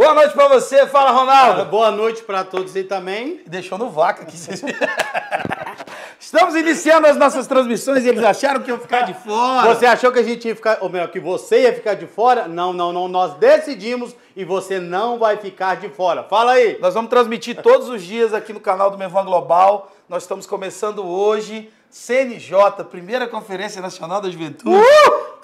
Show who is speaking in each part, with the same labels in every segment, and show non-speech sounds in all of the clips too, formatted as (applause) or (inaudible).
Speaker 1: Boa noite pra você, fala Ronaldo.
Speaker 2: Boa noite pra todos aí também.
Speaker 1: Deixou no vácuo aqui. vocês- (laughs) Estamos iniciando as nossas transmissões e eles acharam que eu ia ficar de fora.
Speaker 2: Você achou que a gente ia ficar, ou melhor, que você ia ficar de fora? Não, não, não. Nós decidimos e você não vai ficar de fora. Fala aí.
Speaker 1: Nós vamos transmitir todos os dias aqui no canal do Mevan Global. Nós estamos começando hoje, CNJ, Primeira Conferência Nacional da Juventude.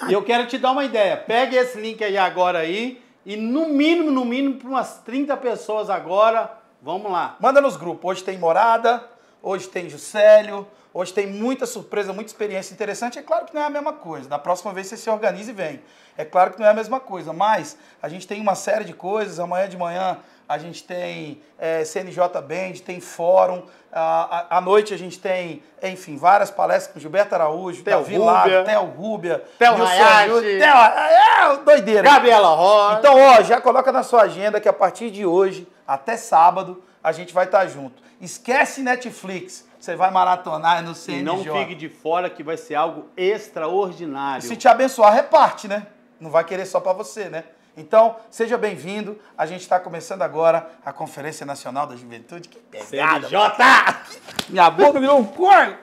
Speaker 2: E eu quero te dar uma ideia. Pegue esse link aí agora aí e no mínimo, no mínimo, para umas 30 pessoas agora. Vamos lá.
Speaker 1: Manda nos grupos. Hoje tem Morada, hoje tem Juscelio, hoje tem muita surpresa, muita experiência interessante. É claro que não é a mesma coisa. Da próxima vez você se organiza e vem. É claro que não é a mesma coisa, mas a gente tem uma série de coisas. Amanhã de manhã a gente tem é, CNJ Band, tem fórum. À, noite a gente tem, enfim, várias palestras com Gilberto Araújo,
Speaker 2: Theo
Speaker 1: Davi Lago,
Speaker 2: Rúbia.
Speaker 1: Theo Rúbia,
Speaker 2: Theo Hayashi.
Speaker 1: Theo, é, doideira.
Speaker 2: Gabriela Rocha.
Speaker 1: Então, ó, já coloca na sua agenda que a partir de hoje, até sábado, a gente vai estar junto. Esquece Netflix, você vai maratonar no
Speaker 2: E
Speaker 1: CNJ.
Speaker 2: não fique de fora que vai ser algo extraordinário.
Speaker 1: Se te abençoar, reparte, né? Não vai querer só pra você, né? Então, seja bem-vindo. A gente está começando agora a Conferência Nacional da Juventude. Que pegada.
Speaker 2: CNJ!
Speaker 1: Minha boca virou um corno.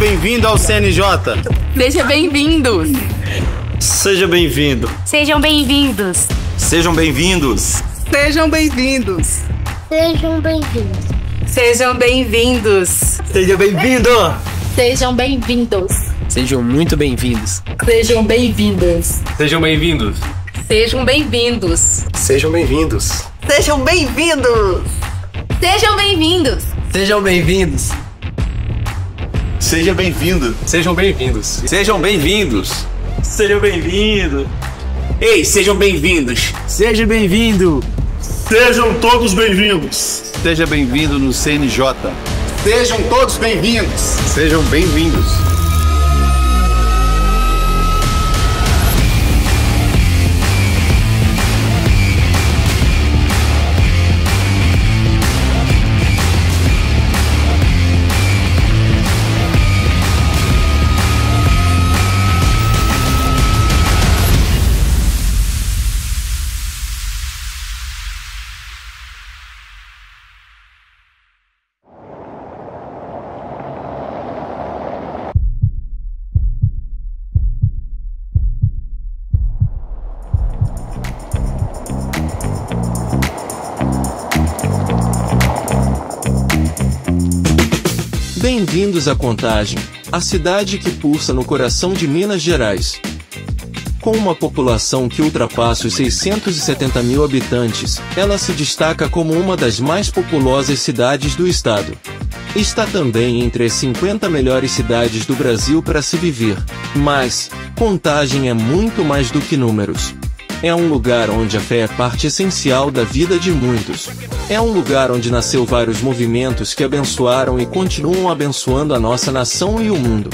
Speaker 2: Bem-vindo ao CNJ.
Speaker 3: Seja bem-vindos!
Speaker 4: Seja bem-vindo.
Speaker 5: Sejam bem-vindos.
Speaker 4: Sejam bem-vindos.
Speaker 3: Sejam bem-vindos!
Speaker 5: Sejam bem-vindos.
Speaker 3: Sejam bem-vindos!
Speaker 4: Seja bem-vindo.
Speaker 5: Sejam bem-vindos.
Speaker 6: Sejam muito bem-vindos.
Speaker 3: Sejam bem-vindos!
Speaker 4: Sejam bem-vindos.
Speaker 3: Sejam bem-vindos!
Speaker 6: Sejam bem-vindos.
Speaker 3: Sejam bem-vindos!
Speaker 5: Sejam bem-vindos.
Speaker 6: Sejam bem-vindos.
Speaker 4: Seja bem-vindo.
Speaker 6: Sejam bem-vindos.
Speaker 4: Sejam bem-vindos. Sejam bem-vindos. Ei, sejam bem-vindos.
Speaker 6: Seja bem-vindo.
Speaker 4: Sejam todos bem-vindos. Seja bem-vindo no CNJ.
Speaker 2: Sejam todos bem-vindos.
Speaker 4: Sejam bem-vindos.
Speaker 7: Bem-vindos a Contagem, a cidade que pulsa no coração de Minas Gerais. Com uma população que ultrapassa os 670 mil habitantes, ela se destaca como uma das mais populosas cidades do estado. Está também entre as 50 melhores cidades do Brasil para se viver. Mas, Contagem é muito mais do que números. É um lugar onde a fé é parte essencial da vida de muitos. É um lugar onde nasceu vários movimentos que abençoaram e continuam abençoando a nossa nação e o mundo.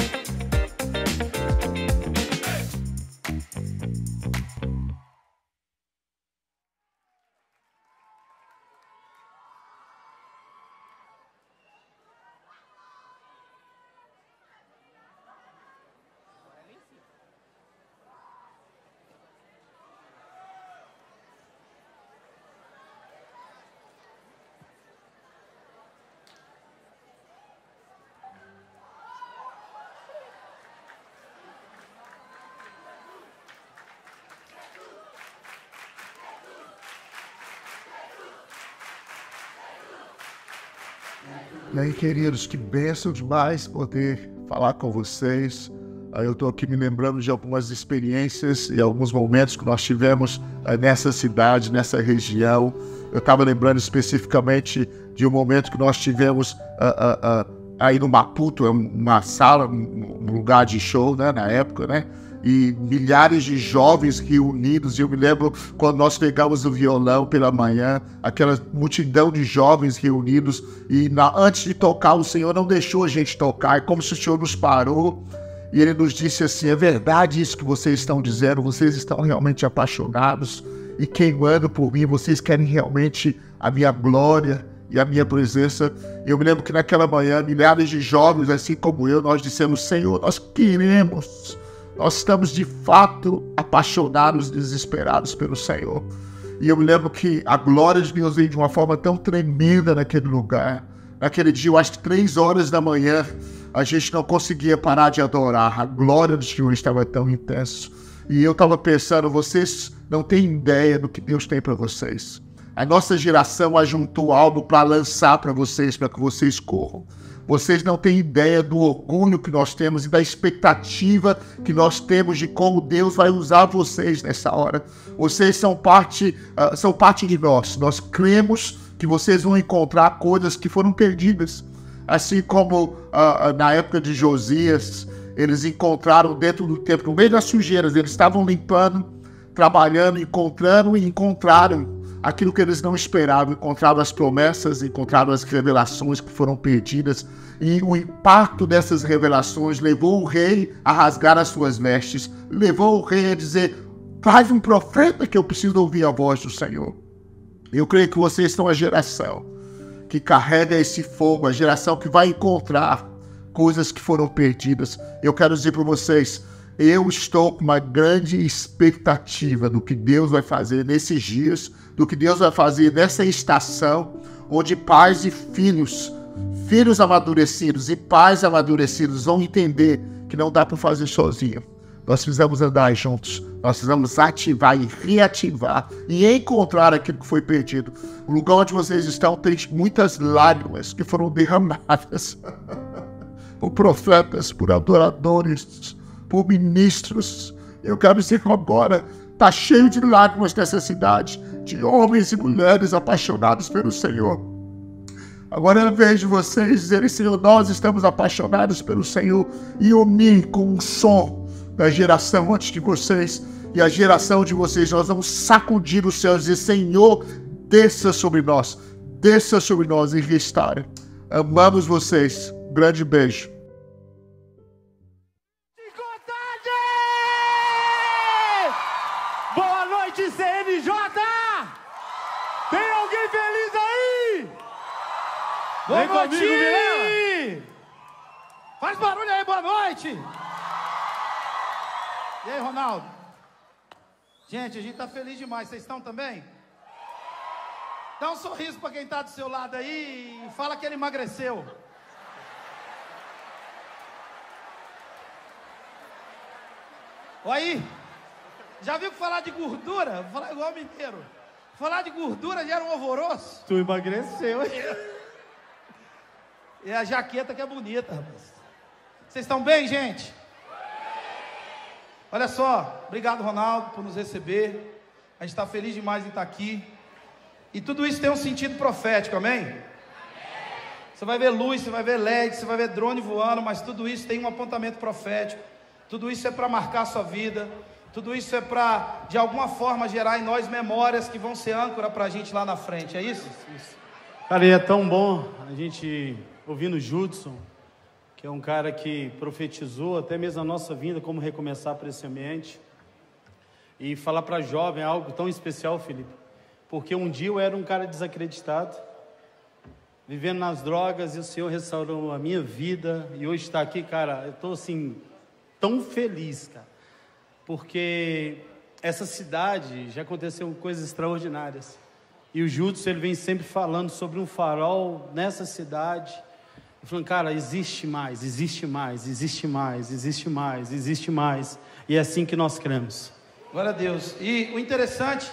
Speaker 8: Queridos, que bênção demais poder falar com vocês. Aí eu estou aqui me lembrando de algumas experiências e alguns momentos que nós tivemos eh, nessa cidade, nessa região. Eu estava lembrando especificamente de um momento que nós tivemos uh, uh, uh, aí no Maputo, é uma sala, um lugar de show, né, na época, né? E milhares de jovens reunidos. Eu me lembro quando nós pegamos o violão pela manhã, aquela multidão de jovens reunidos, e na, antes de tocar, o Senhor não deixou a gente tocar, é como se o Senhor nos parou. E ele nos disse assim: é verdade isso que vocês estão dizendo, vocês estão realmente apaixonados e queimando por mim, vocês querem realmente a minha glória e a minha presença. Eu me lembro que naquela manhã, milhares de jovens, assim como eu, nós dissemos: Senhor, nós queremos nós estamos de fato apaixonados, desesperados pelo Senhor. E eu me lembro que a glória de Deus veio de uma forma tão tremenda naquele lugar. Naquele dia, eu acho que três horas da manhã, a gente não conseguia parar de adorar. A glória do Senhor estava tão intensa. E eu estava pensando, vocês não têm ideia do que Deus tem para vocês. A nossa geração ajuntou algo para lançar para vocês, para que vocês corram. Vocês não têm ideia do orgulho que nós temos e da expectativa que nós temos de como Deus vai usar vocês nessa hora. Vocês são parte, uh, são parte de nós. Nós cremos que vocês vão encontrar coisas que foram perdidas. Assim como uh, na época de Josias, eles encontraram dentro do templo, no meio das sujeiras, eles estavam limpando, trabalhando, encontrando e encontraram aquilo que eles não esperavam, encontraram as promessas, encontraram as revelações que foram perdidas, e o impacto dessas revelações levou o rei a rasgar as suas vestes, levou o rei a dizer: Traz um profeta que eu preciso ouvir a voz do Senhor. Eu creio que vocês são a geração que carrega esse fogo, a geração que vai encontrar coisas que foram perdidas. Eu quero dizer para vocês, eu estou com uma grande expectativa do que Deus vai fazer nesses dias, do que Deus vai fazer nessa estação, onde pais e filhos, filhos amadurecidos e pais amadurecidos vão entender que não dá para fazer sozinho. Nós precisamos andar juntos, nós precisamos ativar e reativar e encontrar aquilo que foi perdido. O lugar onde vocês estão tem muitas lágrimas que foram derramadas (laughs) por profetas, por adoradores, por ministros. Eu quero dizer agora está cheio de lágrimas nessa cidade, de homens e mulheres apaixonados pelo Senhor. Agora eu vejo vocês dizerem, Senhor, nós estamos apaixonados pelo Senhor e unir com o som da geração antes de vocês e a geração de vocês, nós vamos sacudir os céus e dizer, Senhor, desça sobre nós, desça sobre nós e restaure. Amamos vocês. grande beijo.
Speaker 9: Vem! Comigo, Vilela. Faz barulho aí, boa noite! E aí, Ronaldo? Gente, a gente tá feliz demais. Vocês estão também? Dá um sorriso para quem tá do seu lado aí e fala que ele emagreceu. Olha aí. Já viu que falar de gordura? Vou falar igual mineiro. Falar de gordura gera um alvoroço.
Speaker 2: Tu emagreceu.
Speaker 9: É a jaqueta que é bonita, rapaz. Vocês estão bem, gente? Olha só, obrigado, Ronaldo, por nos receber. A gente está feliz demais em estar aqui. E tudo isso tem um sentido profético, amém?
Speaker 1: Você vai ver luz, você vai ver LED, você vai ver drone voando, mas tudo isso tem um apontamento profético. Tudo isso é para marcar a sua vida. Tudo isso é para, de alguma forma, gerar em nós memórias que vão ser âncora para a gente lá na frente. É isso?
Speaker 2: Cara, e é tão bom a gente ouvindo Judson, que é um cara que profetizou até mesmo a nossa vinda, como recomeçar para esse ambiente. E falar para jovem é algo tão especial, Felipe, porque um dia eu era um cara desacreditado, vivendo nas drogas, e o Senhor restaurou a minha vida, e hoje está aqui, cara, eu estou assim, tão feliz, cara, porque essa cidade já aconteceu coisas extraordinárias. E o Judson, ele vem sempre falando sobre um farol nessa cidade, falando, cara, existe mais, existe mais, existe mais, existe mais, existe mais. E é assim que nós cremos.
Speaker 1: Glória a Deus. E o interessante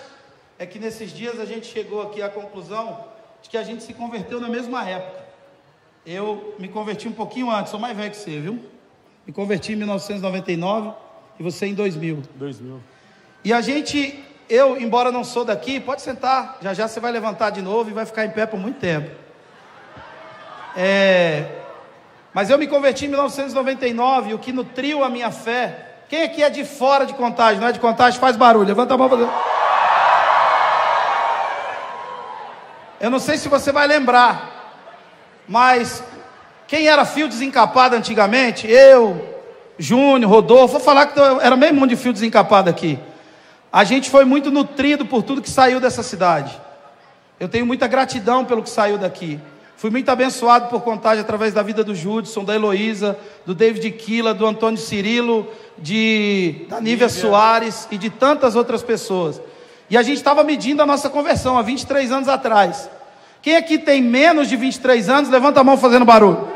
Speaker 1: é que nesses dias a gente chegou aqui à conclusão de que a gente se converteu na mesma época. Eu me converti um pouquinho antes, sou mais velho que você, viu? Me converti em 1999 e você em 2000.
Speaker 2: 2000.
Speaker 1: E a gente, eu, embora não sou daqui, pode sentar, já já você vai levantar de novo e vai ficar em pé por muito tempo. É, mas eu me converti em 1999, o que nutriu a minha fé quem aqui é de fora de contagem? Não é de contagem? Faz barulho. Levanta a mão. Pra... Eu não sei se você vai lembrar, mas quem era fio desencapado antigamente? Eu, Júnior, Rodolfo. Vou falar que era meio mundo de fio desencapado aqui. A gente foi muito nutrido por tudo que saiu dessa cidade. Eu tenho muita gratidão pelo que saiu daqui. Fui muito abençoado por contagem através da vida do Judson, da Heloísa, do David Quila, do Antônio Cirilo, de, da Nívia Soares e de tantas outras pessoas. E a gente estava medindo a nossa conversão há 23 anos atrás. Quem aqui tem menos de 23 anos, levanta a mão fazendo barulho.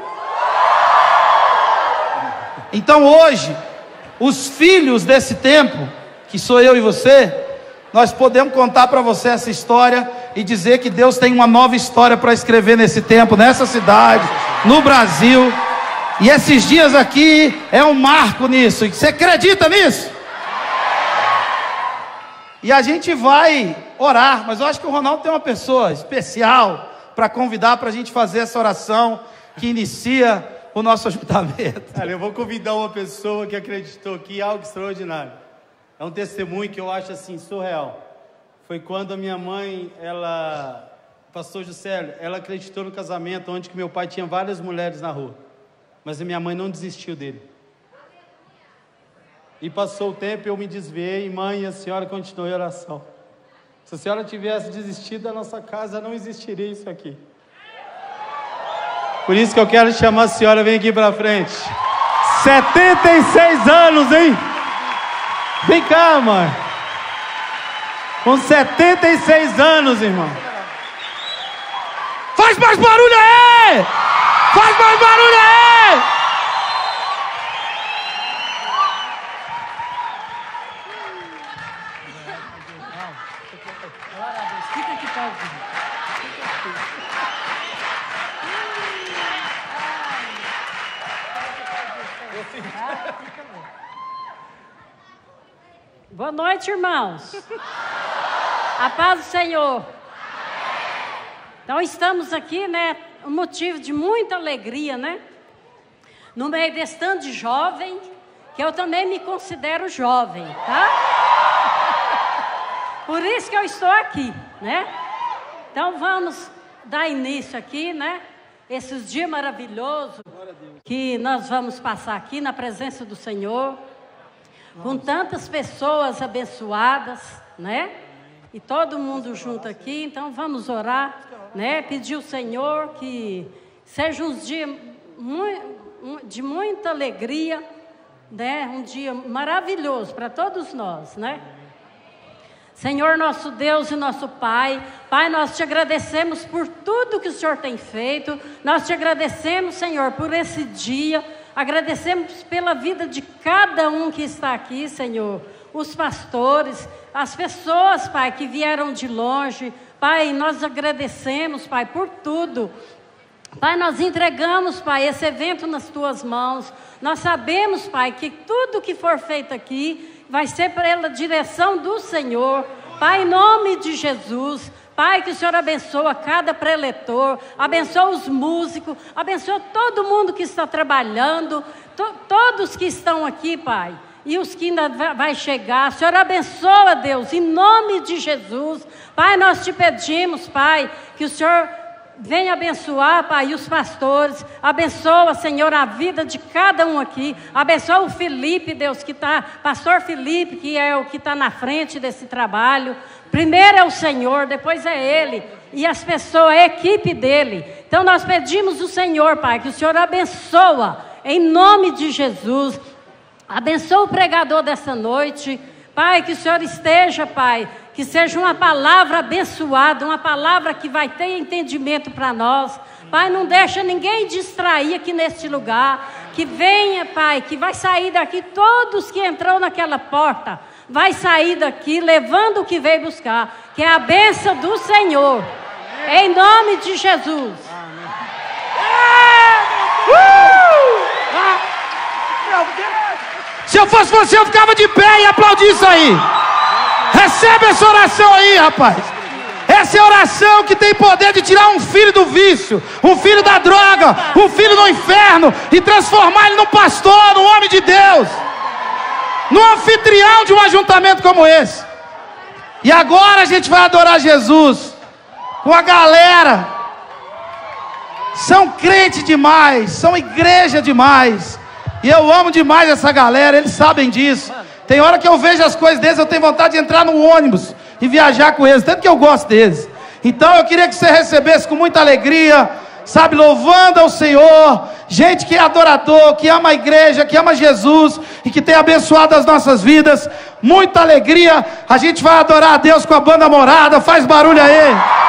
Speaker 1: Então hoje, os filhos desse tempo, que sou eu e você, nós podemos contar para você essa história e dizer que Deus tem uma nova história para escrever nesse tempo, nessa cidade, no Brasil. E esses dias aqui é um marco nisso. Você acredita nisso? E a gente vai orar, mas eu acho que o Ronaldo tem uma pessoa especial para convidar para a gente fazer essa oração que inicia o nosso (laughs) ajuntamento.
Speaker 2: Cara, eu vou convidar uma pessoa que acreditou aqui algo extraordinário. É um testemunho que eu acho assim surreal foi quando a minha mãe, ela, pastor Juscelio, ela acreditou no casamento onde que meu pai tinha várias mulheres na rua. Mas a minha mãe não desistiu dele. E passou o tempo, eu me desviei, mãe, a senhora continuou em oração. Se a senhora tivesse desistido da nossa casa, não existiria isso aqui. Por isso que eu quero chamar a senhora, vem aqui para frente. 76 anos, hein? Vem cá, mãe. Com 76 anos, irmão.
Speaker 1: Faz mais barulho aí! Faz mais barulho aí!
Speaker 10: Boa noite, irmãos. A paz do Senhor. Então estamos aqui, né? Um motivo de muita alegria, né? No meio desse tanto de jovem, que eu também me considero jovem, tá? Por isso que eu estou aqui, né? Então vamos dar início aqui, né? Esses dias maravilhosos que nós vamos passar aqui na presença do Senhor, com tantas pessoas abençoadas, né? e todo mundo junto aqui, então vamos orar, né? Pedir ao Senhor que seja um dia de muita alegria, né? Um dia maravilhoso para todos nós, né? Senhor nosso Deus e nosso Pai, Pai, nós te agradecemos por tudo que o Senhor tem feito, nós te agradecemos, Senhor, por esse dia, agradecemos pela vida de cada um que está aqui, Senhor, os pastores, as pessoas, Pai, que vieram de longe. Pai, nós agradecemos, Pai, por tudo. Pai, nós entregamos, Pai, esse evento nas tuas mãos. Nós sabemos, Pai, que tudo que for feito aqui vai ser pela direção do Senhor. Pai, em nome de Jesus. Pai, que o Senhor abençoa cada preletor, abençoa os músicos, abençoa todo mundo que está trabalhando, to todos que estão aqui, Pai. E os que ainda vai chegar, Senhor abençoa, Deus, em nome de Jesus. Pai, nós te pedimos, Pai, que o Senhor Venha abençoar, Pai, os pastores. Abençoa, Senhor, a vida de cada um aqui. Abençoa o Felipe, Deus, que está, pastor Felipe, que é o que está na frente desse trabalho. Primeiro é o Senhor, depois é Ele. E as pessoas, a equipe dele. Então nós pedimos o Senhor, Pai, que o Senhor abençoa, em nome de Jesus. Abençoa o pregador dessa noite. Pai, que o Senhor esteja, Pai, que seja uma palavra abençoada, uma palavra que vai ter entendimento para nós. Pai, não deixa ninguém distrair aqui neste lugar. Que venha, Pai, que vai sair daqui todos que entrou naquela porta, vai sair daqui levando o que veio buscar, que é a bênção do Senhor. Em nome de Jesus.
Speaker 1: Se eu fosse você, eu ficava de pé e aplaudia isso aí. Recebe essa oração aí, rapaz. Essa é a oração que tem poder de tirar um filho do vício, um filho da droga, um filho do inferno e transformar ele num pastor, num homem de Deus, num anfitrião de um ajuntamento como esse. E agora a gente vai adorar Jesus com a galera. São crente demais, são igreja demais. E eu amo demais essa galera, eles sabem disso. Tem hora que eu vejo as coisas deles, eu tenho vontade de entrar no ônibus e viajar com eles, tanto que eu gosto deles. Então eu queria que você recebesse com muita alegria, sabe, louvando ao Senhor, gente que é adorador, que ama a igreja, que ama Jesus e que tem abençoado as nossas vidas. Muita alegria, a gente vai adorar a Deus com a banda morada, faz barulho aí.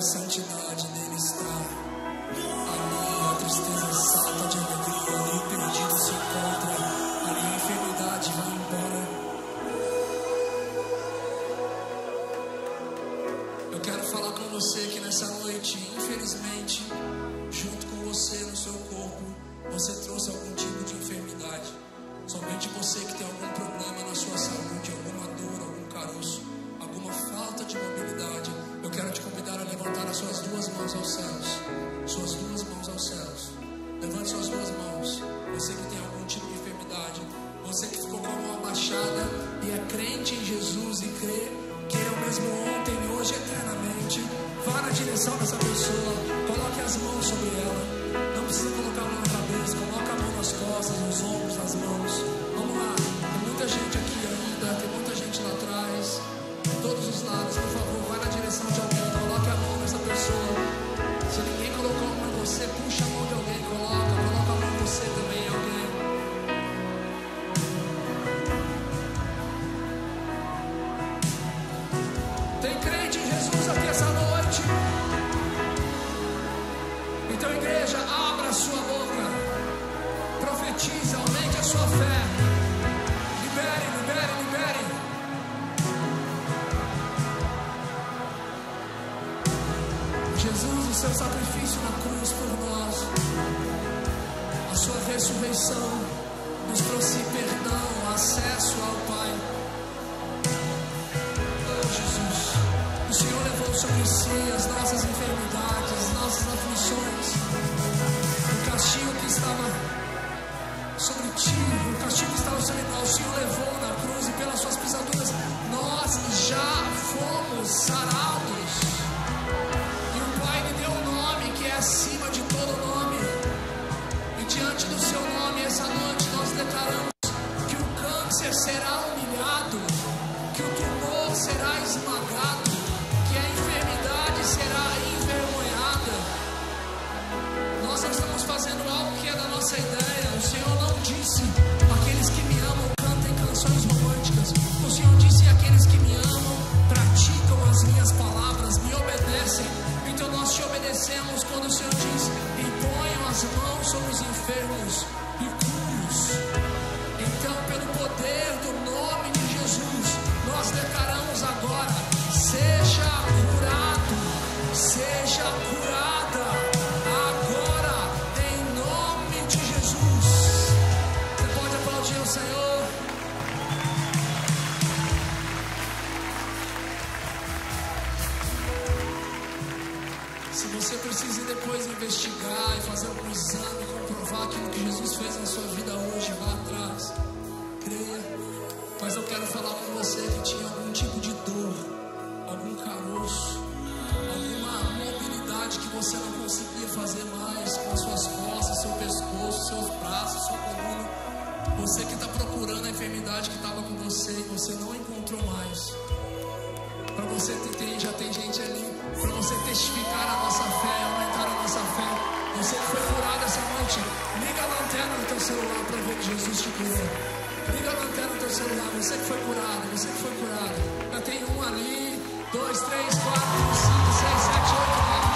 Speaker 11: a. quero falar com você que tinha algum tipo de dor, algum caroço, alguma mobilidade que você não conseguia fazer mais com suas costas, seu pescoço, seus braços, sua coluna. Você que está procurando a enfermidade que estava com você e você não encontrou mais. Para você ter, já tem gente ali. Para você testificar a nossa fé, aumentar a nossa fé. Você que foi curado essa noite, liga a lanterna no teu celular para ver que Jesus te curou. Liga a lanterna celular, você que foi curado, você que foi curado. Já tem um ali, dois, três, quatro, cinco, seis, sete, oito, nove.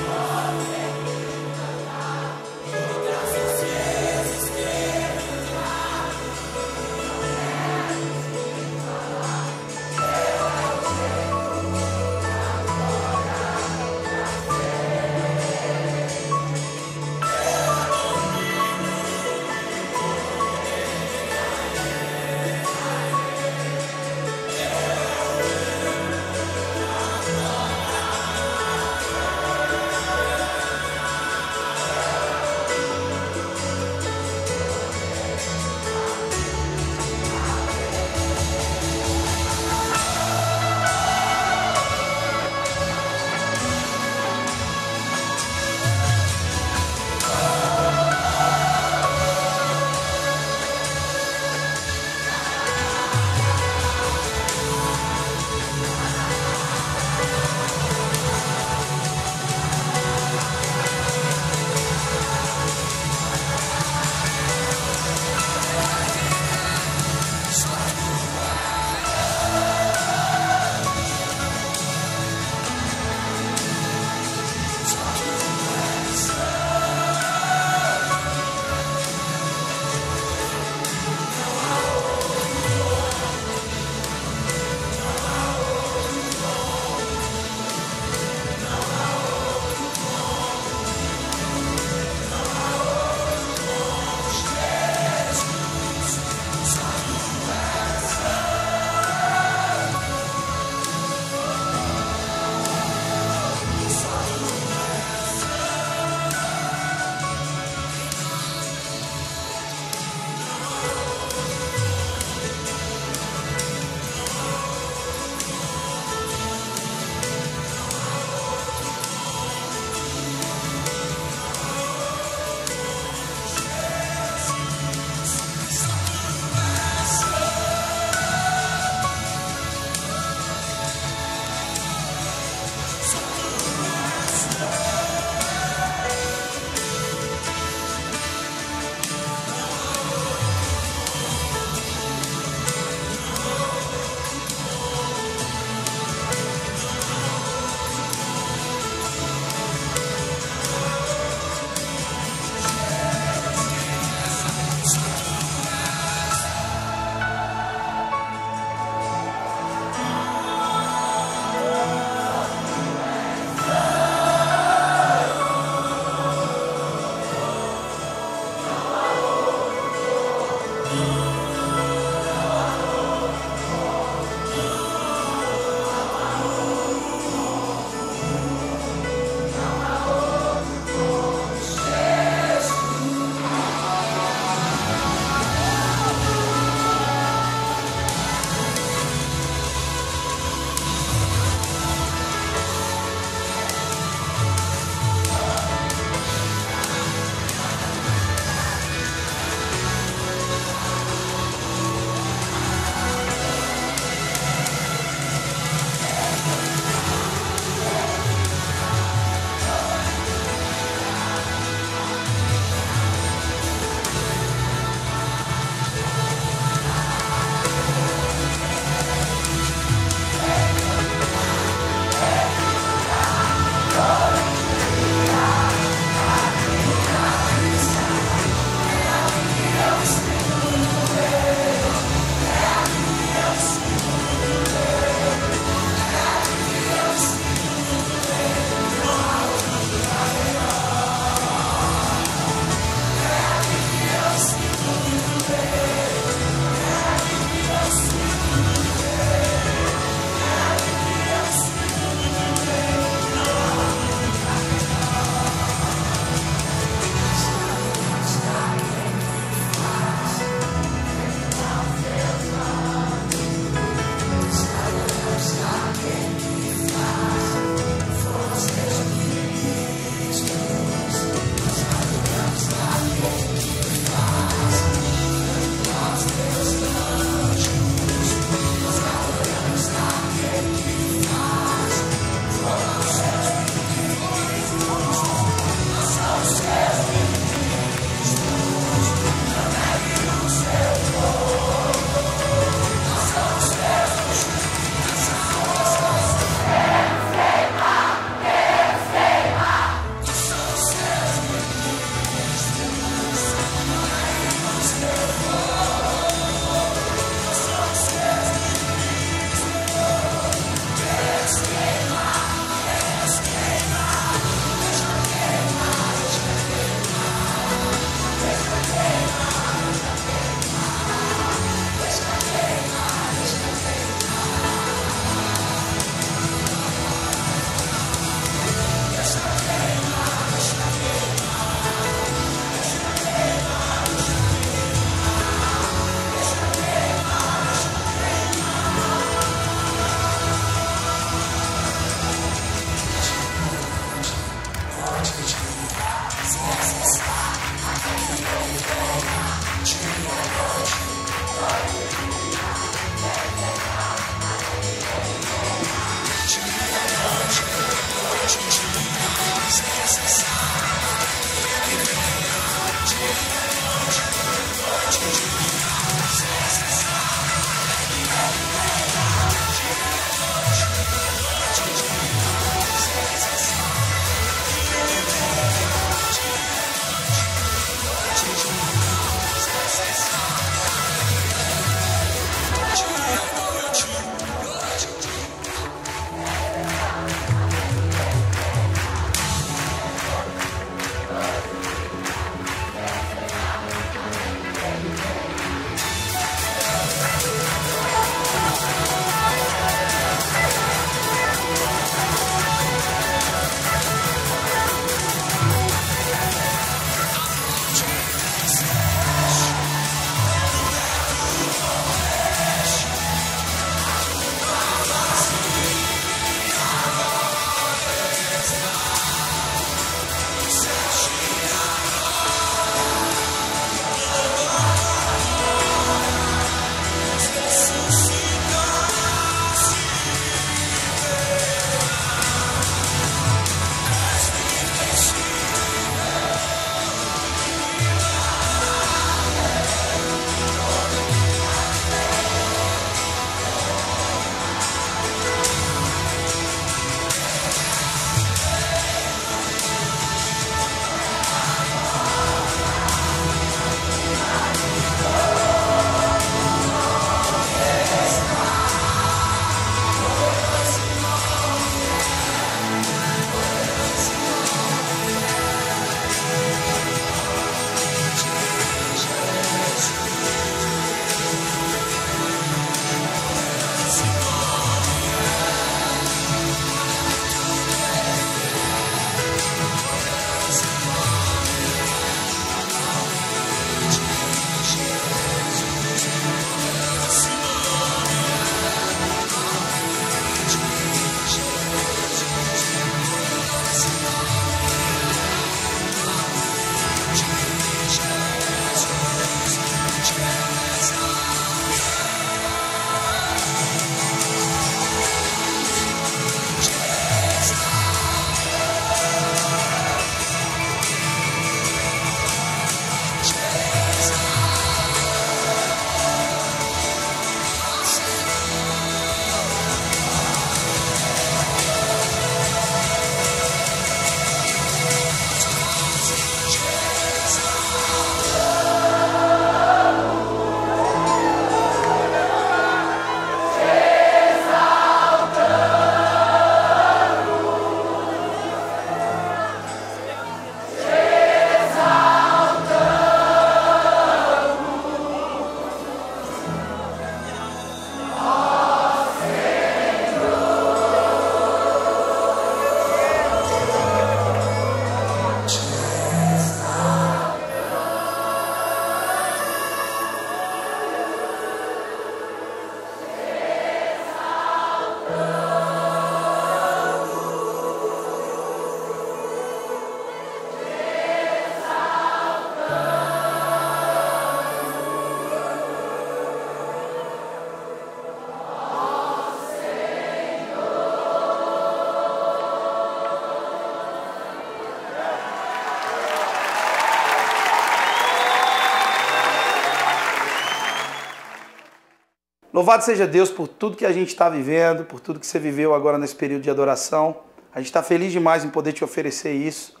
Speaker 1: Louvado seja Deus por tudo que a gente está vivendo, por tudo que você viveu agora nesse período de adoração. A gente está feliz demais em poder te oferecer isso.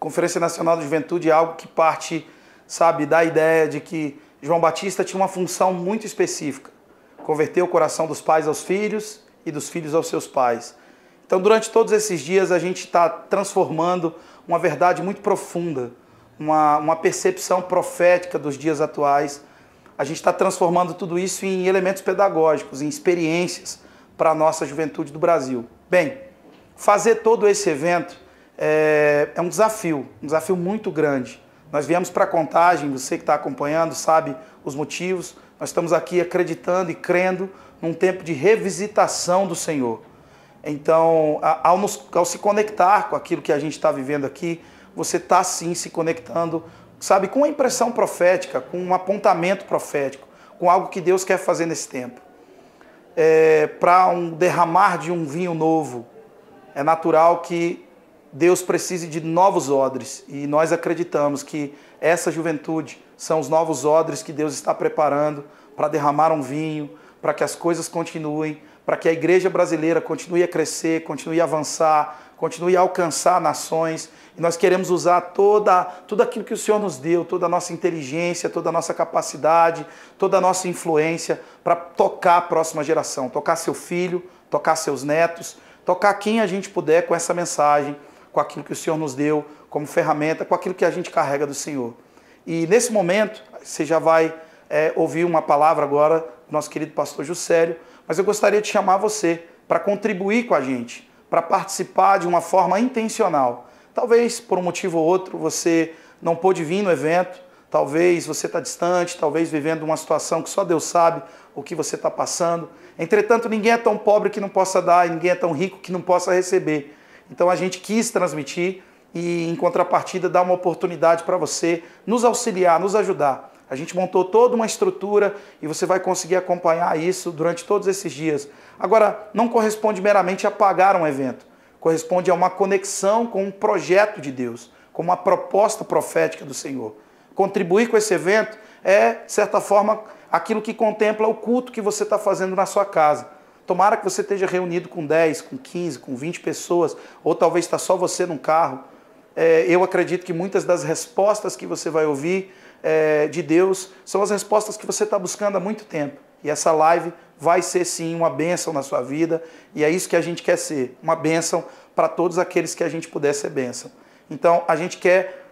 Speaker 1: Conferência Nacional da Juventude é algo que parte, sabe, da ideia de que João Batista tinha uma função muito específica: converter o coração dos pais aos filhos e dos filhos aos seus pais. Então, durante todos esses dias, a gente está transformando uma verdade muito profunda, uma, uma percepção profética dos dias atuais a gente está transformando tudo isso em elementos pedagógicos, em experiências para a nossa juventude do Brasil. Bem, fazer todo esse evento é, é um desafio, um desafio muito grande. Nós viemos para a contagem, você que está acompanhando sabe os motivos. Nós estamos aqui acreditando e crendo num tempo de revisitação do Senhor. Então, ao, nos, ao se conectar com aquilo que a gente está vivendo aqui, você está sim se conectando sabe, com uma impressão profética, com um apontamento profético, com algo que Deus quer fazer nesse tempo. É, Para um derramar de um vinho novo, é natural que Deus precise de novos odres e nós acreditamos que essa juventude são os novos odres que Deus está preparando para derramar um vinho, para que as coisas continuem, para que a igreja brasileira continue a crescer, continue a avançar, continue a alcançar nações. E nós queremos usar toda, tudo aquilo que o Senhor nos deu, toda a nossa inteligência, toda a nossa capacidade, toda a nossa influência para tocar a próxima geração, tocar seu filho, tocar seus netos, tocar quem a gente puder com essa mensagem, com aquilo que o Senhor nos deu como ferramenta, com aquilo que a gente carrega do Senhor. E nesse momento, você já vai é, ouvir uma palavra agora do nosso querido pastor Juscelio, mas eu gostaria de chamar você para contribuir com a gente para participar de uma forma intencional. Talvez por um motivo ou outro você não pôde vir no evento, talvez você está distante, talvez vivendo uma situação que só Deus sabe o que você está passando. Entretanto, ninguém é tão pobre que não possa dar ninguém é tão rico que não possa receber. Então a gente quis transmitir e, em contrapartida, dar uma oportunidade para você nos auxiliar, nos ajudar. A gente montou toda uma estrutura e você vai conseguir acompanhar isso durante todos esses dias. Agora, não corresponde meramente a pagar um evento, corresponde a uma conexão com um projeto de Deus, com uma proposta profética do Senhor. Contribuir com esse evento é, de certa forma, aquilo que contempla o culto que você está fazendo na sua casa. Tomara que você esteja reunido com 10, com 15, com 20 pessoas, ou talvez está só você num carro. É, eu acredito que muitas das respostas que você vai ouvir é, de Deus são as respostas que você está buscando há muito tempo. E essa live vai ser sim uma bênção na sua vida, e é isso que a gente quer ser, uma bênção para todos aqueles que a gente puder ser bênção. Então, a gente quer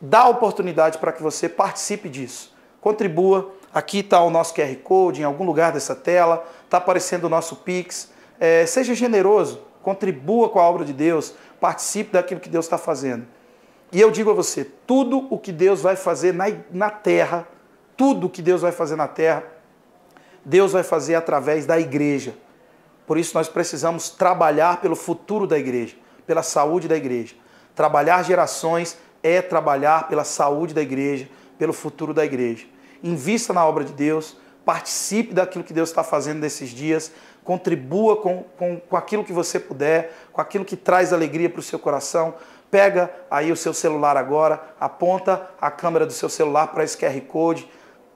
Speaker 1: dar oportunidade para que você participe disso. Contribua. Aqui está o nosso QR Code, em algum lugar dessa tela, está aparecendo o nosso Pix. É, seja generoso, contribua com a obra de Deus, participe daquilo que Deus está fazendo. E eu digo a você: tudo o que Deus vai fazer na, na terra, tudo o que Deus vai fazer na terra, Deus vai fazer através da igreja. Por isso nós precisamos trabalhar pelo futuro da igreja, pela saúde da igreja. Trabalhar gerações é trabalhar pela saúde da igreja, pelo futuro da igreja. Invista na obra de Deus, participe daquilo que Deus está fazendo nesses dias, contribua com, com, com aquilo que você puder, com aquilo que traz alegria para o seu coração. Pega aí o seu celular agora, aponta a câmera do seu celular para esse QR Code,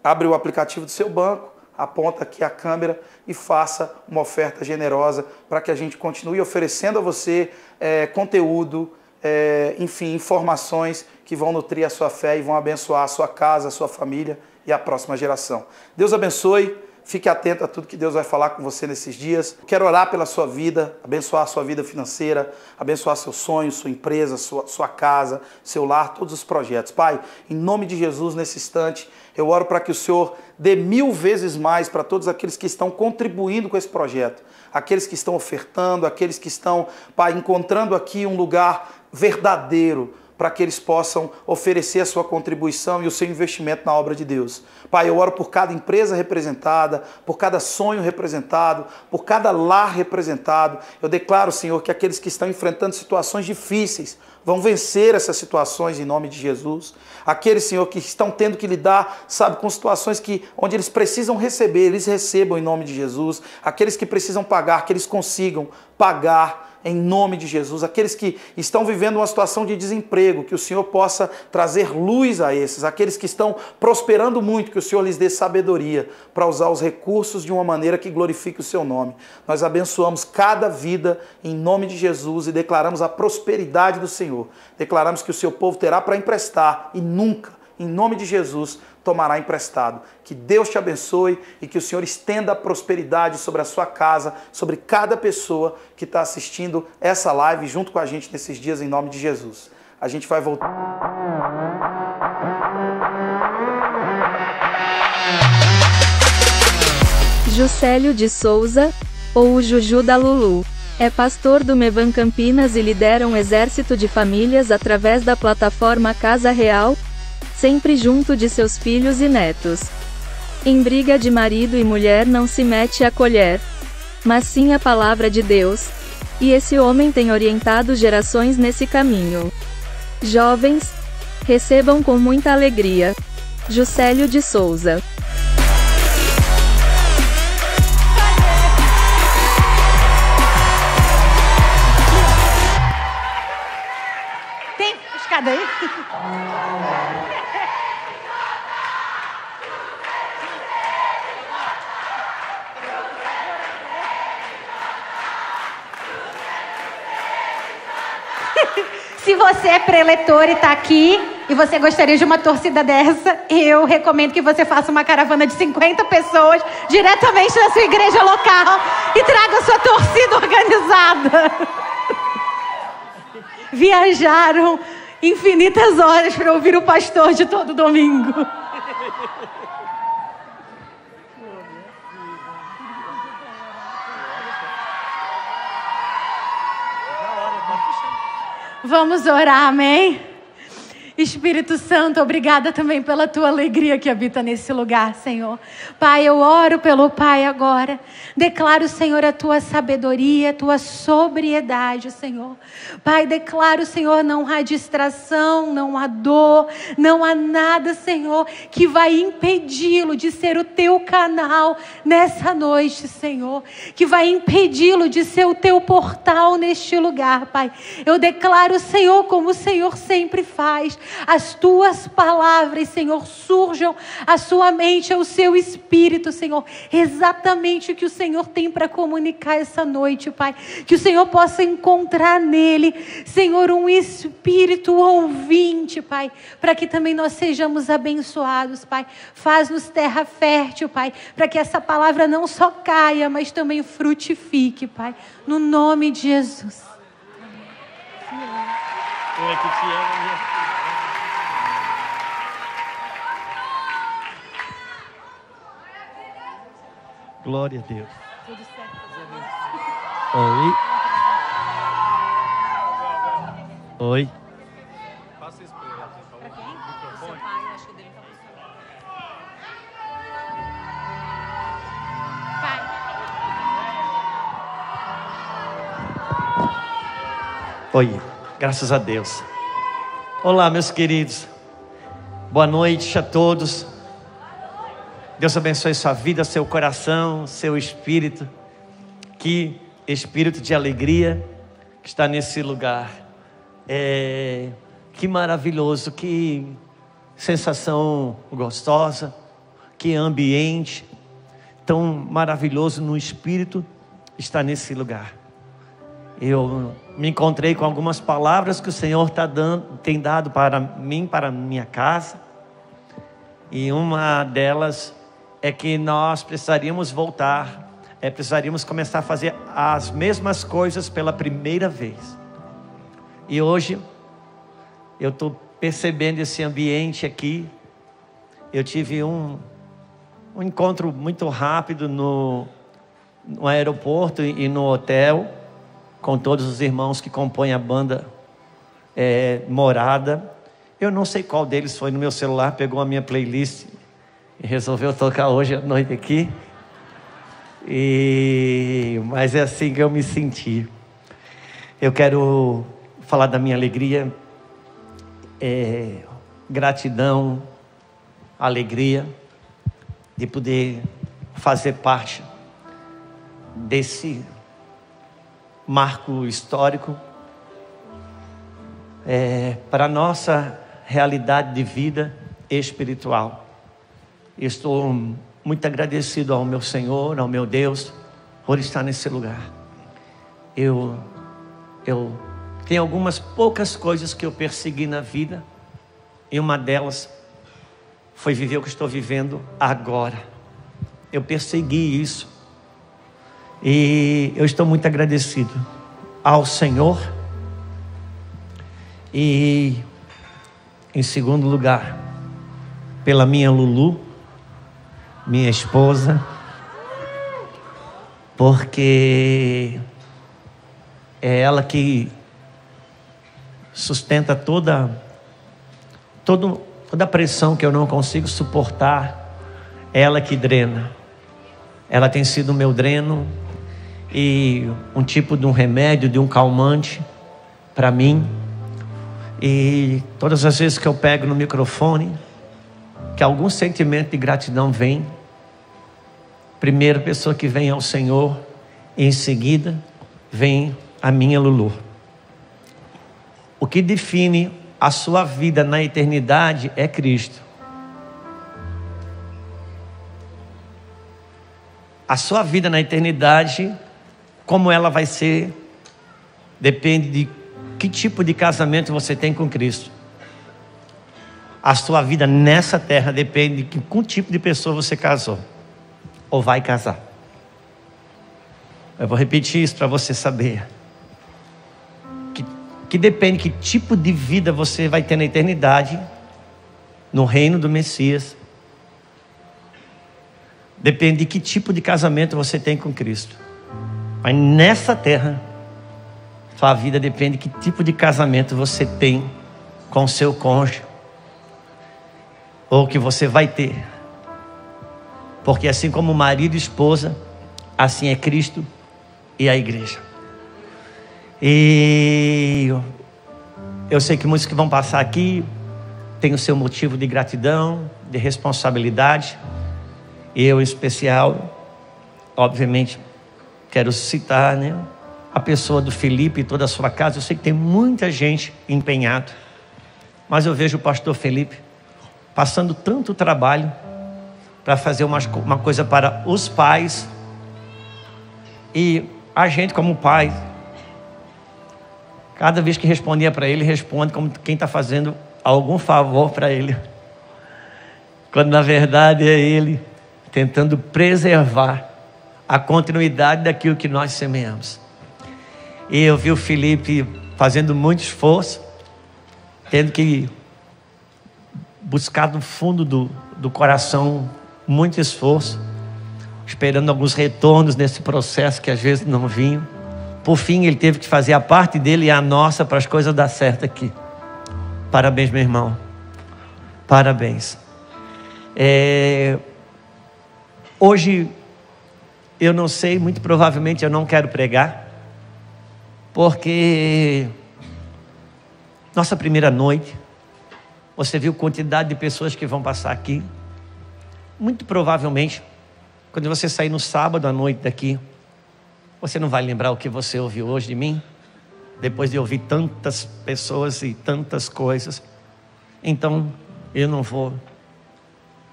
Speaker 1: abre o aplicativo do seu banco aponta aqui a câmera e faça uma oferta generosa para que a gente continue oferecendo a você é, conteúdo, é, enfim, informações que vão nutrir a sua fé e vão abençoar a sua casa, a sua família e a próxima geração. Deus abençoe. Fique atento a tudo que Deus vai falar com você nesses dias. Quero orar pela sua vida, abençoar a sua vida financeira, abençoar seus sonhos, sua empresa, sua, sua casa, seu lar, todos os projetos. Pai, em nome de Jesus, nesse instante, eu oro para que o Senhor dê mil vezes mais para todos aqueles que estão contribuindo com esse projeto, aqueles que estão ofertando, aqueles que estão, Pai, encontrando aqui um lugar verdadeiro para que eles possam oferecer a sua contribuição e o seu investimento na obra de Deus. Pai, eu oro por cada empresa representada, por cada sonho representado, por cada lar representado. Eu declaro, Senhor, que aqueles que estão enfrentando situações difíceis vão vencer essas situações em nome de Jesus. Aqueles, Senhor, que estão tendo que lidar, sabe, com situações que onde eles precisam receber, eles recebam em nome de Jesus. Aqueles que precisam pagar, que eles consigam pagar em nome de Jesus. Aqueles que estão vivendo uma situação de desemprego, que o Senhor possa trazer luz a esses. Aqueles que estão prosperando muito, que o Senhor lhes dê sabedoria para usar os recursos de uma maneira que glorifique o seu nome. Nós abençoamos cada vida em nome de Jesus e declaramos a prosperidade do Senhor. Declaramos que o seu povo terá para emprestar e nunca, em nome de Jesus, tomará emprestado. Que Deus te abençoe e que o Senhor estenda a prosperidade sobre a sua casa, sobre cada pessoa que está assistindo essa live junto com a gente nesses dias, em nome de Jesus. A gente vai voltar.
Speaker 12: Juscelio de Souza, ou o Juju da Lulu. É pastor do Mevan Campinas e lidera um exército de famílias através da plataforma Casa Real, sempre junto de seus filhos e netos. Em briga de marido e mulher não se mete a colher, mas sim a palavra de Deus. E esse homem tem orientado gerações nesse caminho. Jovens, recebam com muita alegria. Juscelio de Souza.
Speaker 13: Você é preletor e está aqui e você gostaria de uma torcida dessa, eu recomendo que você faça uma caravana de 50 pessoas diretamente na sua igreja local e traga sua torcida organizada. (laughs) Viajaram infinitas horas para ouvir o pastor de todo domingo. Vamos orar, amém? Espírito Santo, obrigada também pela tua alegria que habita nesse lugar, Senhor. Pai, eu oro pelo Pai agora. Declaro, Senhor, a tua sabedoria, a tua sobriedade, Senhor. Pai, declaro, Senhor, não há distração, não há dor, não há nada, Senhor, que vai impedi-lo de ser o teu canal nessa noite, Senhor. Que vai impedi-lo de ser o teu portal neste lugar, Pai. Eu declaro, Senhor, como o Senhor sempre faz as tuas palavras, Senhor, surjam a sua mente, ao seu espírito, Senhor, exatamente o que o Senhor tem para comunicar essa noite, Pai. Que o Senhor possa encontrar nele, Senhor, um espírito ouvinte, Pai, para que também nós sejamos abençoados, Pai. Faz-nos terra fértil, Pai, para que essa palavra não só caia, mas também frutifique, Pai, no nome de Jesus.
Speaker 14: Eu é que Glória a Deus. Oi. Oi.
Speaker 15: Passa isso pra
Speaker 13: Para quem?
Speaker 15: Microfone.
Speaker 13: pai, acho que o dele tá
Speaker 14: Oi, graças a Deus. Olá, meus queridos. Boa noite a todos. Deus abençoe sua vida, seu coração, seu espírito. Que espírito de alegria que está nesse lugar. É, que maravilhoso, que sensação gostosa, que ambiente tão maravilhoso no espírito está nesse lugar. Eu me encontrei com algumas palavras que o Senhor tá dando, tem dado para mim, para minha casa. E uma delas é que nós precisaríamos voltar, é, precisaríamos começar a fazer as mesmas coisas pela primeira vez. E hoje, eu estou percebendo esse ambiente aqui. Eu tive um, um encontro muito rápido no, no aeroporto e no hotel com todos os irmãos que compõem a banda é, Morada. Eu não sei qual deles foi no meu celular, pegou a minha playlist resolveu tocar hoje à noite aqui. E mas é assim que eu me senti. Eu quero falar da minha alegria, é, gratidão, alegria de poder fazer parte desse marco histórico é, para a nossa realidade de vida espiritual. Estou muito agradecido ao meu Senhor, ao meu Deus, por estar nesse lugar. Eu, eu tenho algumas poucas coisas que eu persegui na vida, e uma delas foi viver o que estou vivendo agora. Eu persegui isso, e eu estou muito agradecido ao Senhor. E, em segundo lugar, pela minha Lulu, minha esposa, porque é ela que sustenta toda, toda, toda a pressão que eu não consigo suportar, ela que drena. Ela tem sido o meu dreno e um tipo de um remédio, de um calmante para mim. E todas as vezes que eu pego no microfone, que algum sentimento de gratidão vem, primeira pessoa que vem ao Senhor, e em seguida vem a minha Lulu. O que define a sua vida na eternidade é Cristo. A sua vida na eternidade como ela vai ser, depende de que tipo de casamento você tem com Cristo. A sua vida nessa terra depende de que tipo de pessoa você casou ou vai casar. Eu vou repetir isso para você saber. Que, que depende que tipo de vida você vai ter na eternidade, no reino do Messias. Depende de que tipo de casamento você tem com Cristo. Mas nessa terra, sua vida depende de que tipo de casamento você tem com o seu cônjuge. Ou que você vai ter. Porque assim como marido e esposa, assim é Cristo e a igreja. E eu sei que muitos que vão passar aqui têm o seu motivo de gratidão, de responsabilidade. Eu, em especial, obviamente, Quero citar né, a pessoa do Felipe e toda a sua casa. Eu sei que tem muita gente empenhada, mas eu vejo o pastor Felipe passando tanto trabalho para fazer uma, uma coisa para os pais e a gente, como pai, cada vez que respondia para ele, responde como quem está fazendo algum favor para ele. Quando na verdade é ele tentando preservar a continuidade daquilo que nós semeamos. E eu vi o Felipe fazendo muito esforço, tendo que buscar no fundo do, do coração muito esforço, esperando alguns retornos nesse processo que às vezes não vinham. Por fim, ele teve que fazer a parte dele e a nossa para as coisas dar certo aqui. Parabéns, meu irmão. Parabéns. É... Hoje eu não sei, muito provavelmente eu não quero pregar, porque nossa primeira noite, você viu a quantidade de pessoas que vão passar aqui. Muito provavelmente, quando você sair no sábado à noite daqui, você não vai lembrar o que você ouviu hoje de mim, depois de ouvir tantas pessoas e tantas coisas. Então, eu não vou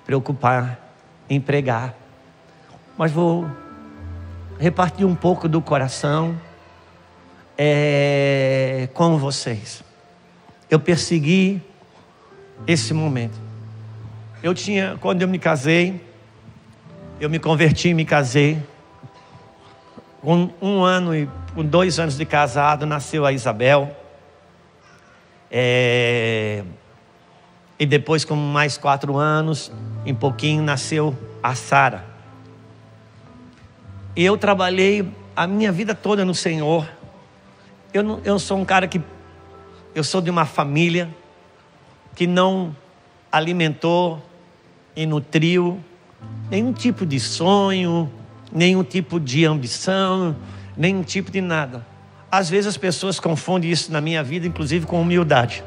Speaker 14: preocupar em pregar, mas vou repartir um pouco do coração é, com vocês. Eu persegui esse momento. Eu tinha, quando eu me casei, eu me converti, me casei. Com um ano e com dois anos de casado, nasceu a Isabel. É, e depois, com mais quatro anos, em pouquinho, nasceu a Sara. E eu trabalhei a minha vida toda no Senhor. Eu, não, eu sou um cara que. Eu sou de uma família que não alimentou e nutriu nenhum tipo de sonho, nenhum tipo de ambição, nenhum tipo de nada. Às vezes as pessoas confundem isso na minha vida, inclusive com humildade,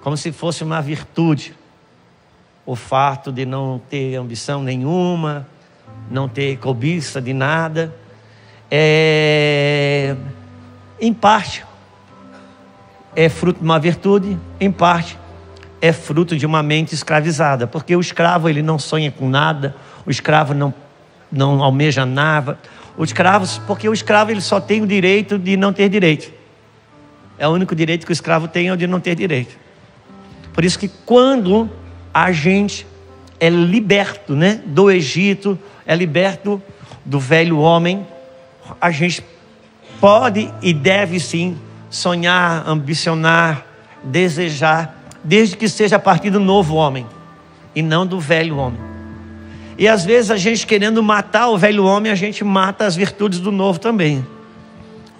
Speaker 14: como se fosse uma virtude. O fato de não ter ambição nenhuma, não ter cobiça de nada. é, em parte, é fruto de uma virtude, em parte, é fruto de uma mente escravizada, porque o escravo ele não sonha com nada, o escravo não, não almeja nada, o escravo, porque o escravo ele só tem o direito de não ter direito. É o único direito que o escravo tem é o de não ter direito. Por isso que quando a gente é liberto, né, do Egito, é liberto do velho homem, a gente pode e deve sim sonhar, ambicionar, desejar, desde que seja a partir do novo homem e não do velho homem. E às vezes a gente querendo matar o velho homem, a gente mata as virtudes do novo também.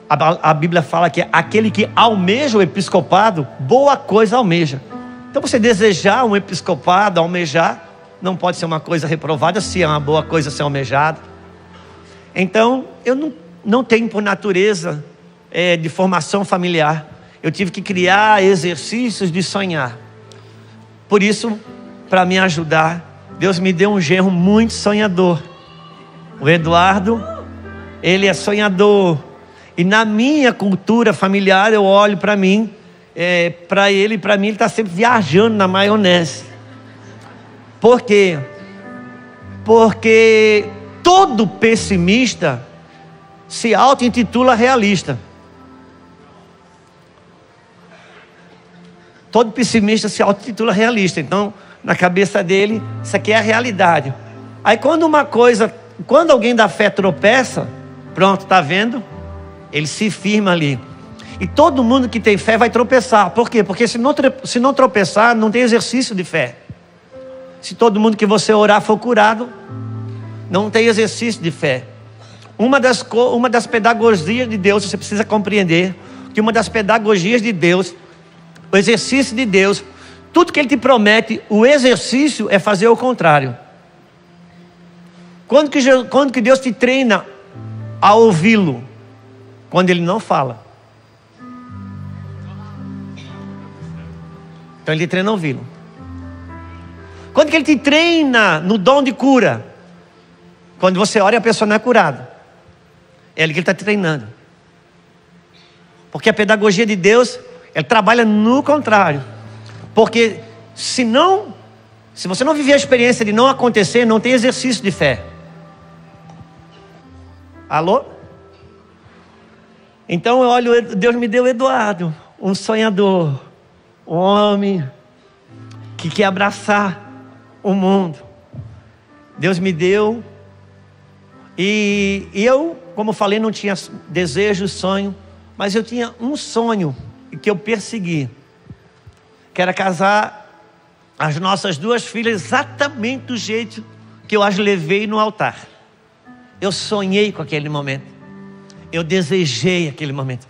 Speaker 14: A, a Bíblia fala que aquele que almeja o episcopado, boa coisa almeja. Então você desejar um episcopado, almejar, não pode ser uma coisa reprovada, se é uma boa coisa ser almejada. Então, eu não, não tenho por natureza é, de formação familiar. Eu tive que criar exercícios de sonhar. Por isso, para me ajudar, Deus me deu um genro muito sonhador. O Eduardo, ele é sonhador. E na minha cultura familiar, eu olho para mim, é, para ele, para mim, ele está sempre viajando na maionese. Por quê? Porque todo pessimista se auto-intitula realista. Todo pessimista se auto-intitula realista. Então, na cabeça dele, isso aqui é a realidade. Aí quando uma coisa, quando alguém da fé tropeça, pronto, tá vendo? Ele se firma ali. E todo mundo que tem fé vai tropeçar. Por quê? Porque se não, se não tropeçar, não tem exercício de fé. Se todo mundo que você orar for curado, não tem exercício de fé. Uma das, uma das pedagogias de Deus, você precisa compreender que uma das pedagogias de Deus, o exercício de Deus, tudo que Ele te promete, o exercício é fazer o contrário. Quando que, quando que Deus te treina a ouvi-lo? Quando Ele não fala. Então Ele te treina a ouvi-lo. Quando que Ele te treina no dom de cura? Quando você ora e a pessoa não é curada. É Ele que está te treinando. Porque a pedagogia de Deus, Ele trabalha no contrário. Porque se não, se você não viver a experiência de não acontecer, não tem exercício de fé. Alô? Então eu olho, Deus me deu Eduardo, um sonhador, um homem que quer abraçar o mundo. Deus me deu, e, eu, como falei, não tinha desejo, sonho, mas eu tinha um sonho que eu persegui, que era casar as nossas duas filhas exatamente do jeito que eu as levei no altar. Eu sonhei com aquele momento. Eu desejei aquele momento.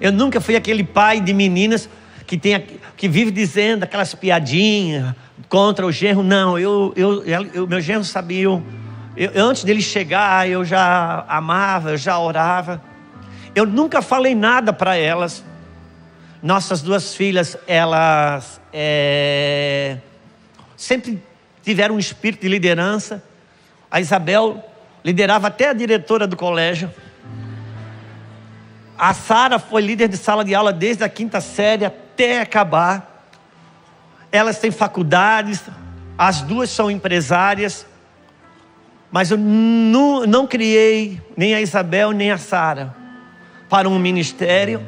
Speaker 14: Eu nunca fui aquele pai de meninas que, tem, que vive dizendo aquelas piadinhas contra o genro. Não, eu, eu, eu meu genro sabia. Eu, eu, antes dele chegar, eu já amava, eu já orava. Eu nunca falei nada para elas. Nossas duas filhas, elas é, sempre tiveram um espírito de liderança. A Isabel liderava até a diretora do colégio. A Sara foi líder de sala de aula desde a quinta série até acabar. Elas têm faculdades, as duas são empresárias. Mas eu não, não criei nem a Isabel nem a Sara para um ministério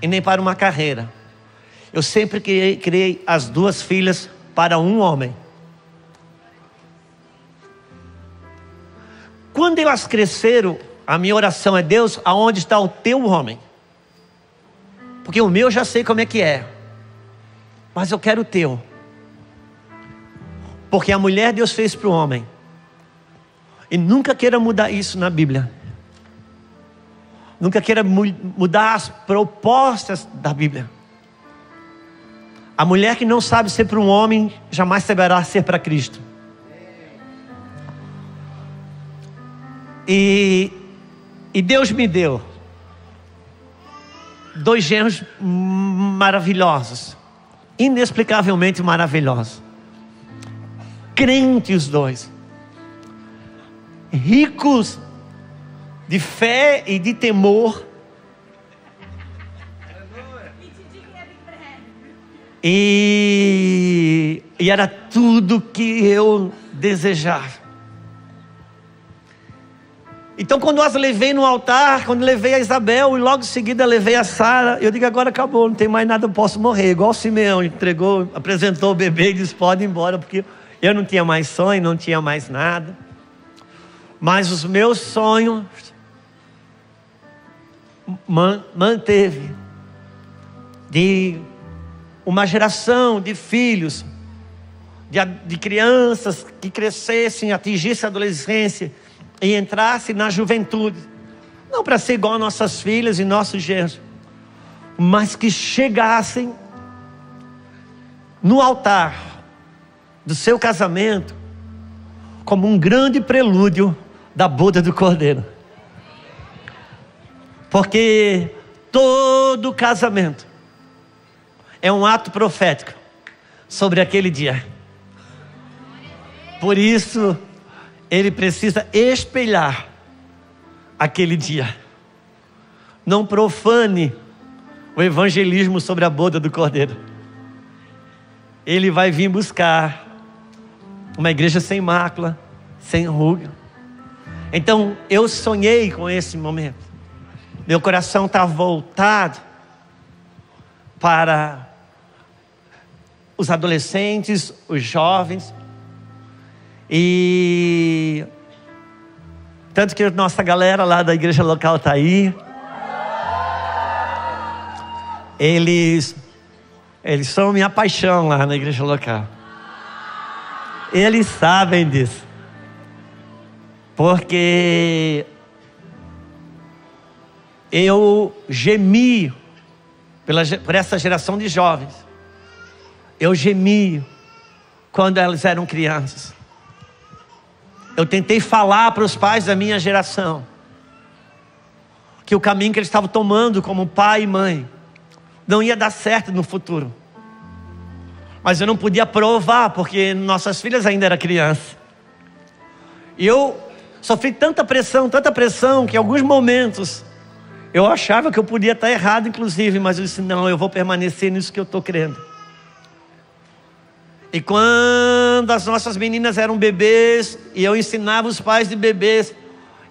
Speaker 14: e nem para uma carreira. Eu sempre criei, criei as duas filhas para um homem. Quando elas cresceram, a minha oração é: Deus, aonde está o teu homem? Porque o meu já sei como é que é, mas eu quero o teu. Porque a mulher Deus fez para o homem. E nunca queira mudar isso na Bíblia. Nunca queira mu mudar as propostas da Bíblia. A mulher que não sabe ser para um homem, jamais saberá ser para Cristo. E, e Deus me deu dois gêneros maravilhosos, inexplicavelmente maravilhosos. Crentes os dois ricos de fé e de temor. E, e era tudo que eu desejava. Então, quando eu levei no altar, quando levei a Isabel e logo em seguida levei a Sara, eu digo: agora acabou, não tem mais nada, eu posso morrer. Igual o Simeão entregou, apresentou o bebê e disse: pode ir embora, porque eu não tinha mais sonho, não tinha mais nada. Mas os meus sonhos manteve de uma geração de filhos, de, de crianças que crescessem, atingissem a adolescência e entrassem na juventude. Não para ser igual a nossas filhas e nossos genros, mas que chegassem no altar do seu casamento como um grande prelúdio da boda do cordeiro. Porque todo casamento é um ato profético sobre aquele dia. Por isso, ele precisa espelhar aquele dia. Não profane o evangelismo sobre a boda do cordeiro. Ele vai vir buscar uma igreja sem mácula, sem ruga. Então eu sonhei com esse momento. Meu coração está voltado para os adolescentes, os jovens. E tanto que nossa galera lá da igreja local está aí. Eles, eles são minha paixão lá na igreja local. Eles sabem disso. Porque eu gemi pela, por essa geração de jovens. Eu gemi quando elas eram crianças. Eu tentei falar para os pais da minha geração que o caminho que eles estavam tomando como pai e mãe não ia dar certo no futuro. Mas eu não podia provar porque nossas filhas ainda eram crianças. E eu sofri tanta pressão, tanta pressão que em alguns momentos eu achava que eu podia estar errado, inclusive, mas eu disse: não, eu vou permanecer nisso que eu estou crendo. E quando as nossas meninas eram bebês e eu ensinava os pais de bebês,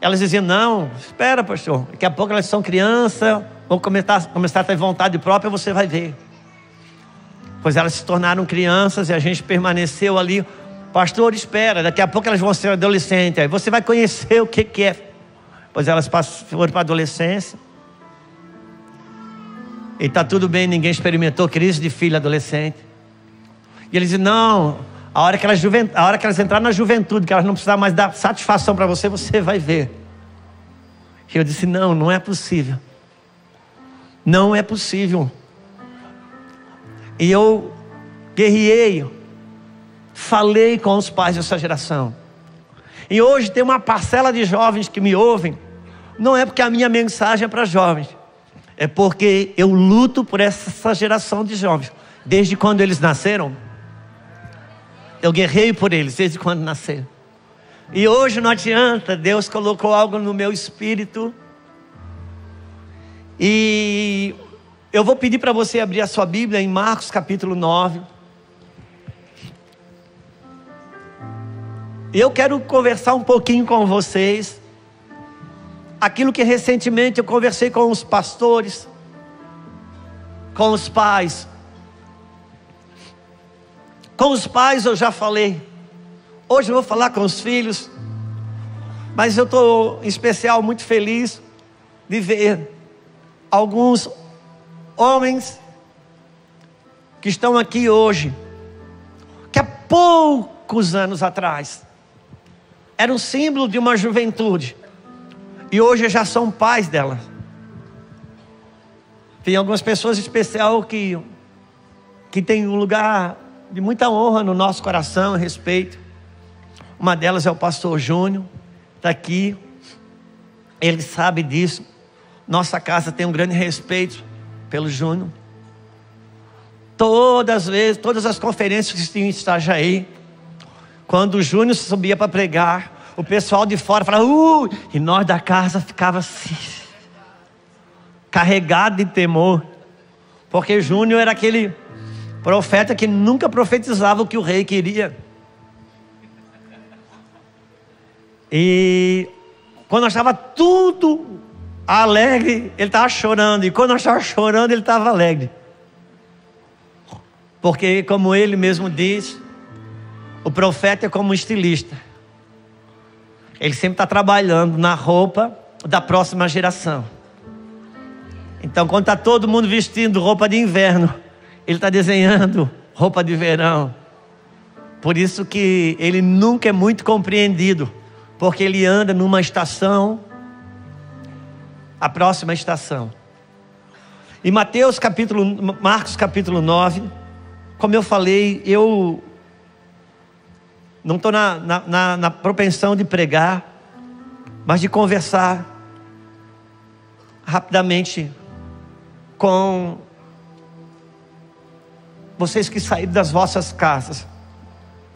Speaker 14: elas diziam: não, espera, pastor, daqui a pouco elas são crianças, vão começar, começar a ter vontade própria, você vai ver. Pois elas se tornaram crianças e a gente permaneceu ali. Pastor, espera, daqui a pouco elas vão ser adolescentes, aí você vai conhecer o que, que é. Pois elas foram para a adolescência. E está tudo bem, ninguém experimentou crise de filho adolescente. E eles dizem: não, a hora, que elas a hora que elas na juventude, que elas não precisam mais dar satisfação para você, você vai ver. E eu disse: não, não é possível. Não é possível. E eu guerriei, falei com os pais dessa geração. E hoje tem uma parcela de jovens que me ouvem. Não é porque a minha mensagem é para jovens, é porque eu luto por essa geração de jovens. Desde quando eles nasceram, eu guerrei por eles, desde quando nasceram. E hoje não adianta, Deus colocou algo no meu espírito. E eu vou pedir para você abrir a sua Bíblia em Marcos capítulo 9. Eu quero conversar um pouquinho com vocês aquilo que recentemente eu conversei com os pastores, com os pais. Com os pais eu já falei. Hoje eu vou falar com os filhos. Mas eu estou, em especial, muito feliz de ver alguns homens que estão aqui hoje, que há poucos anos atrás eram símbolo de uma juventude e hoje já são pais dela. Tem algumas pessoas especiais que, que tem um lugar de muita honra no nosso coração e respeito. Uma delas é o pastor Júnior, está aqui. Ele sabe disso. Nossa casa tem um grande respeito pelo Júnior. Todas as vezes, todas as conferências que tinham em Itajaí, quando o Júnior subia para pregar, o pessoal de fora falava, uh, e nós da casa ficava assim, carregado de temor, porque Júnior era aquele profeta que nunca profetizava o que o rei queria. E quando nós estava tudo alegre, ele estava chorando. E quando nós estávamos chorando, ele estava alegre. Porque, como ele mesmo diz, o profeta é como um estilista. Ele sempre está trabalhando na roupa da próxima geração. Então, quando está todo mundo vestindo roupa de inverno, ele está desenhando roupa de verão. Por isso que ele nunca é muito compreendido, porque ele anda numa estação, a próxima estação. Em Mateus capítulo, Marcos capítulo 9, como eu falei, eu não estou na, na, na, na propensão de pregar, mas de conversar rapidamente com vocês que saíram das vossas casas.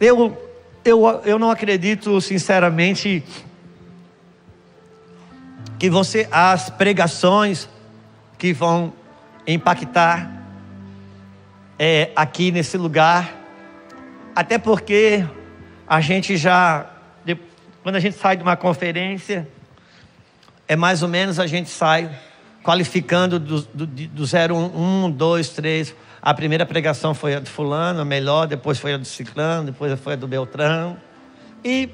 Speaker 14: Eu, eu, eu não acredito, sinceramente, que você, as pregações que vão impactar é, aqui nesse lugar, até porque a gente já, quando a gente sai de uma conferência, é mais ou menos a gente sai qualificando do, do, do 0, 1, 2, 3. A primeira pregação foi a de Fulano, a melhor, depois foi a do Ciclano, depois foi a do Beltrão. E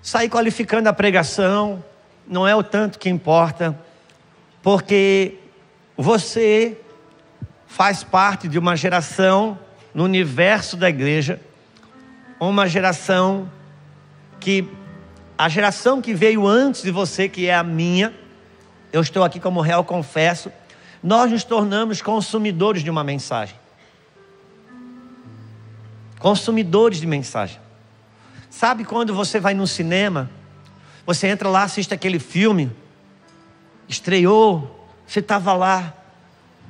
Speaker 14: sair qualificando a pregação não é o tanto que importa, porque você faz parte de uma geração no universo da igreja, uma geração que a geração que veio antes de você, que é a minha, eu estou aqui como réu, confesso, nós nos tornamos consumidores de uma mensagem. Consumidores de mensagem. Sabe quando você vai no cinema, você entra lá, assiste aquele filme, estreou, você estava lá.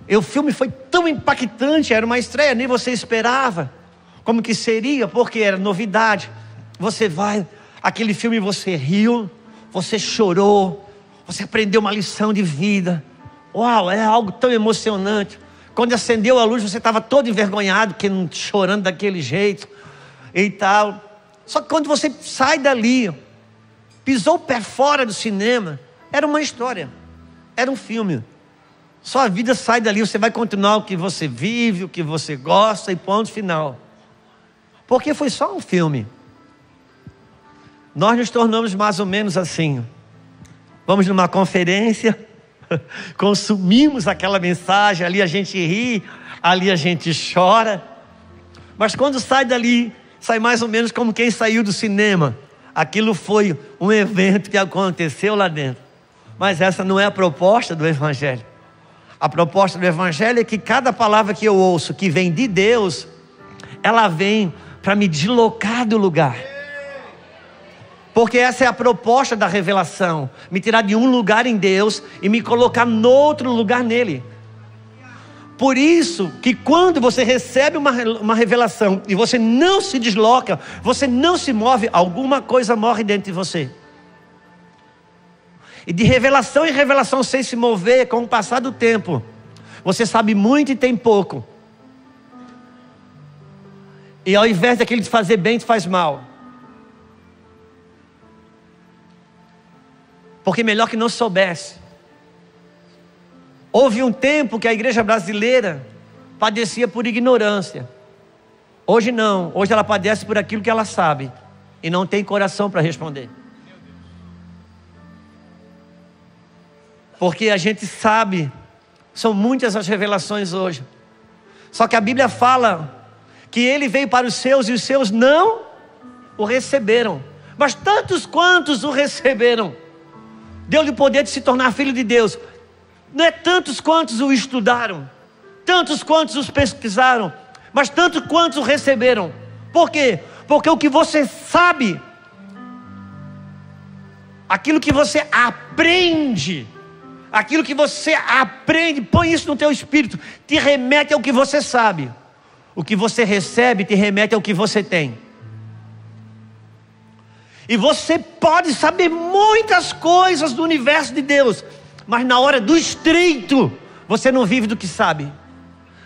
Speaker 14: E o filme foi tão impactante, era uma estreia, nem você esperava. Como que seria, porque era novidade. Você vai, aquele filme você riu, você chorou, você aprendeu uma lição de vida. Uau, é algo tão emocionante. Quando acendeu a luz, você estava todo envergonhado, chorando daquele jeito e tal. Só que quando você sai dali, pisou o pé fora do cinema, era uma história, era um filme. Sua vida sai dali, você vai continuar o que você vive, o que você gosta e ponto final. Porque foi só um filme. Nós nos tornamos mais ou menos assim. Vamos numa conferência, (laughs) consumimos aquela mensagem, ali a gente ri, ali a gente chora. Mas quando sai dali, sai mais ou menos como quem saiu do cinema. Aquilo foi um evento que aconteceu lá dentro. Mas essa não é a proposta do Evangelho. A proposta do Evangelho é que cada palavra que eu ouço, que vem de Deus, ela vem para me deslocar do lugar. Porque essa é a proposta da revelação: me tirar de um lugar em Deus e me colocar noutro lugar nele. Por isso que quando você recebe uma, uma revelação e você não se desloca, você não se move, alguma coisa morre dentro de você. E de revelação em revelação, sem se mover, com o passar do tempo, você sabe muito e tem pouco. E ao invés daquele de fazer bem, te faz mal. Porque melhor que não soubesse. Houve um tempo que a igreja brasileira padecia por ignorância. Hoje não, hoje ela padece por aquilo que ela sabe e não tem coração para responder. Porque a gente sabe, são muitas as revelações hoje. Só que a Bíblia fala que ele veio para os seus e os seus não o receberam. Mas tantos quantos o receberam, deu-lhe o poder de se tornar filho de Deus. Não é tantos quantos o estudaram, tantos quantos os pesquisaram, mas tantos quantos o receberam. Por quê? Porque o que você sabe, aquilo que você aprende, aquilo que você aprende, põe isso no teu espírito, te remete ao que você sabe. O que você recebe te remete ao que você tem. E você pode saber muitas coisas do universo de Deus, mas na hora do estreito, você não vive do que sabe.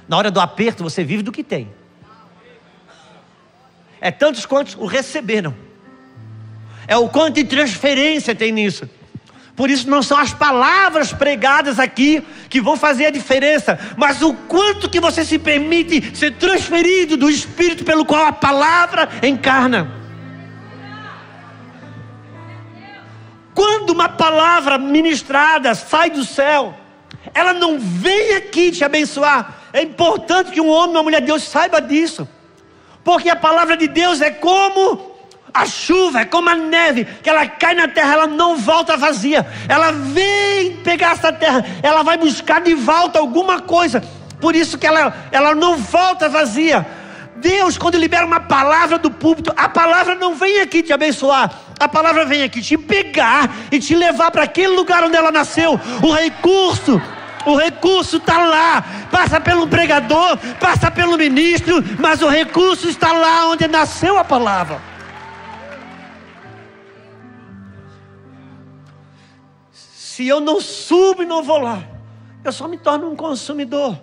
Speaker 14: Na hora do aperto, você vive do que tem. É tantos quantos o receberam. É o quanto de transferência tem nisso. Por isso não são as palavras pregadas aqui que vão fazer a diferença, mas o quanto que você se permite ser transferido do espírito pelo qual a palavra encarna. Quando uma palavra ministrada sai do céu, ela não vem aqui te abençoar. É importante que um homem ou uma mulher de Deus saiba disso. Porque a palavra de Deus é como a chuva, é como a neve, que ela cai na terra, ela não volta vazia. Ela vem pegar essa terra, ela vai buscar de volta alguma coisa. Por isso que ela, ela não volta vazia. Deus, quando libera uma palavra do púlpito, a palavra não vem aqui te abençoar, a palavra vem aqui te pegar e te levar para aquele lugar onde ela nasceu. O recurso, o recurso está lá, passa pelo pregador, passa pelo ministro, mas o recurso está lá onde nasceu a palavra. Se eu não subo e não vou lá, eu só me torno um consumidor.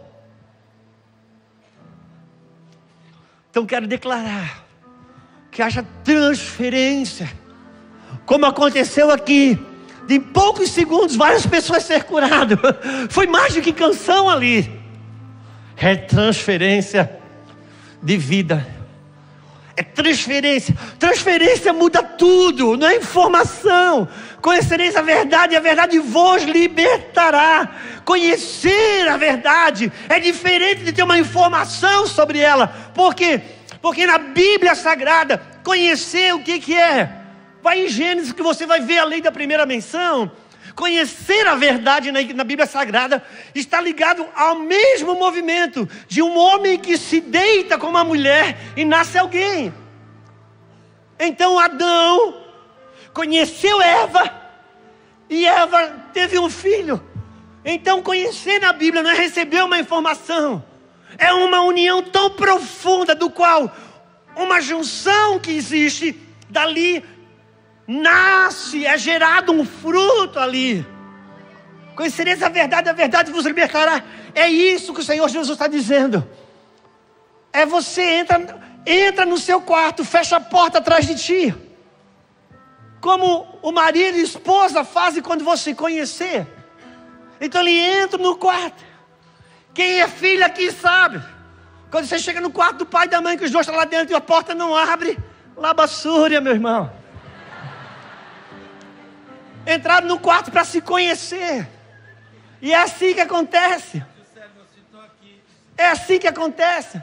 Speaker 14: Então quero declarar que haja transferência, como aconteceu aqui. De poucos segundos, várias pessoas ser curadas. (laughs) Foi mais do que canção ali. É transferência de vida. É transferência. Transferência muda tudo, não é informação. Conhecereis a verdade e a verdade vos libertará. Conhecer a verdade é diferente de ter uma informação sobre ela. Por quê? Porque na Bíblia Sagrada, conhecer o que, que é. Vai em Gênesis que você vai ver a lei da primeira menção. Conhecer a verdade na, na, Bíblia Sagrada está ligado ao mesmo movimento de um homem que se deita com uma mulher e nasce alguém. Então Adão conheceu Eva e Eva teve um filho. Então conhecer na Bíblia não é receber uma informação, é uma união tão profunda do qual uma junção que existe dali nasce, é gerado um fruto ali. Conhecereis a verdade, a verdade vos libertará. É isso que o Senhor Jesus está dizendo. É você entra, entra no seu quarto, fecha a porta atrás de ti. Como o marido e a esposa fazem quando você conhecer. Então ele entra no quarto. Quem é filho aqui sabe. Quando você chega no quarto do pai e da mãe, que os dois estão lá dentro e a porta não abre, labassúria, meu irmão entraram no quarto para se conhecer. E é assim que acontece. É assim que acontece.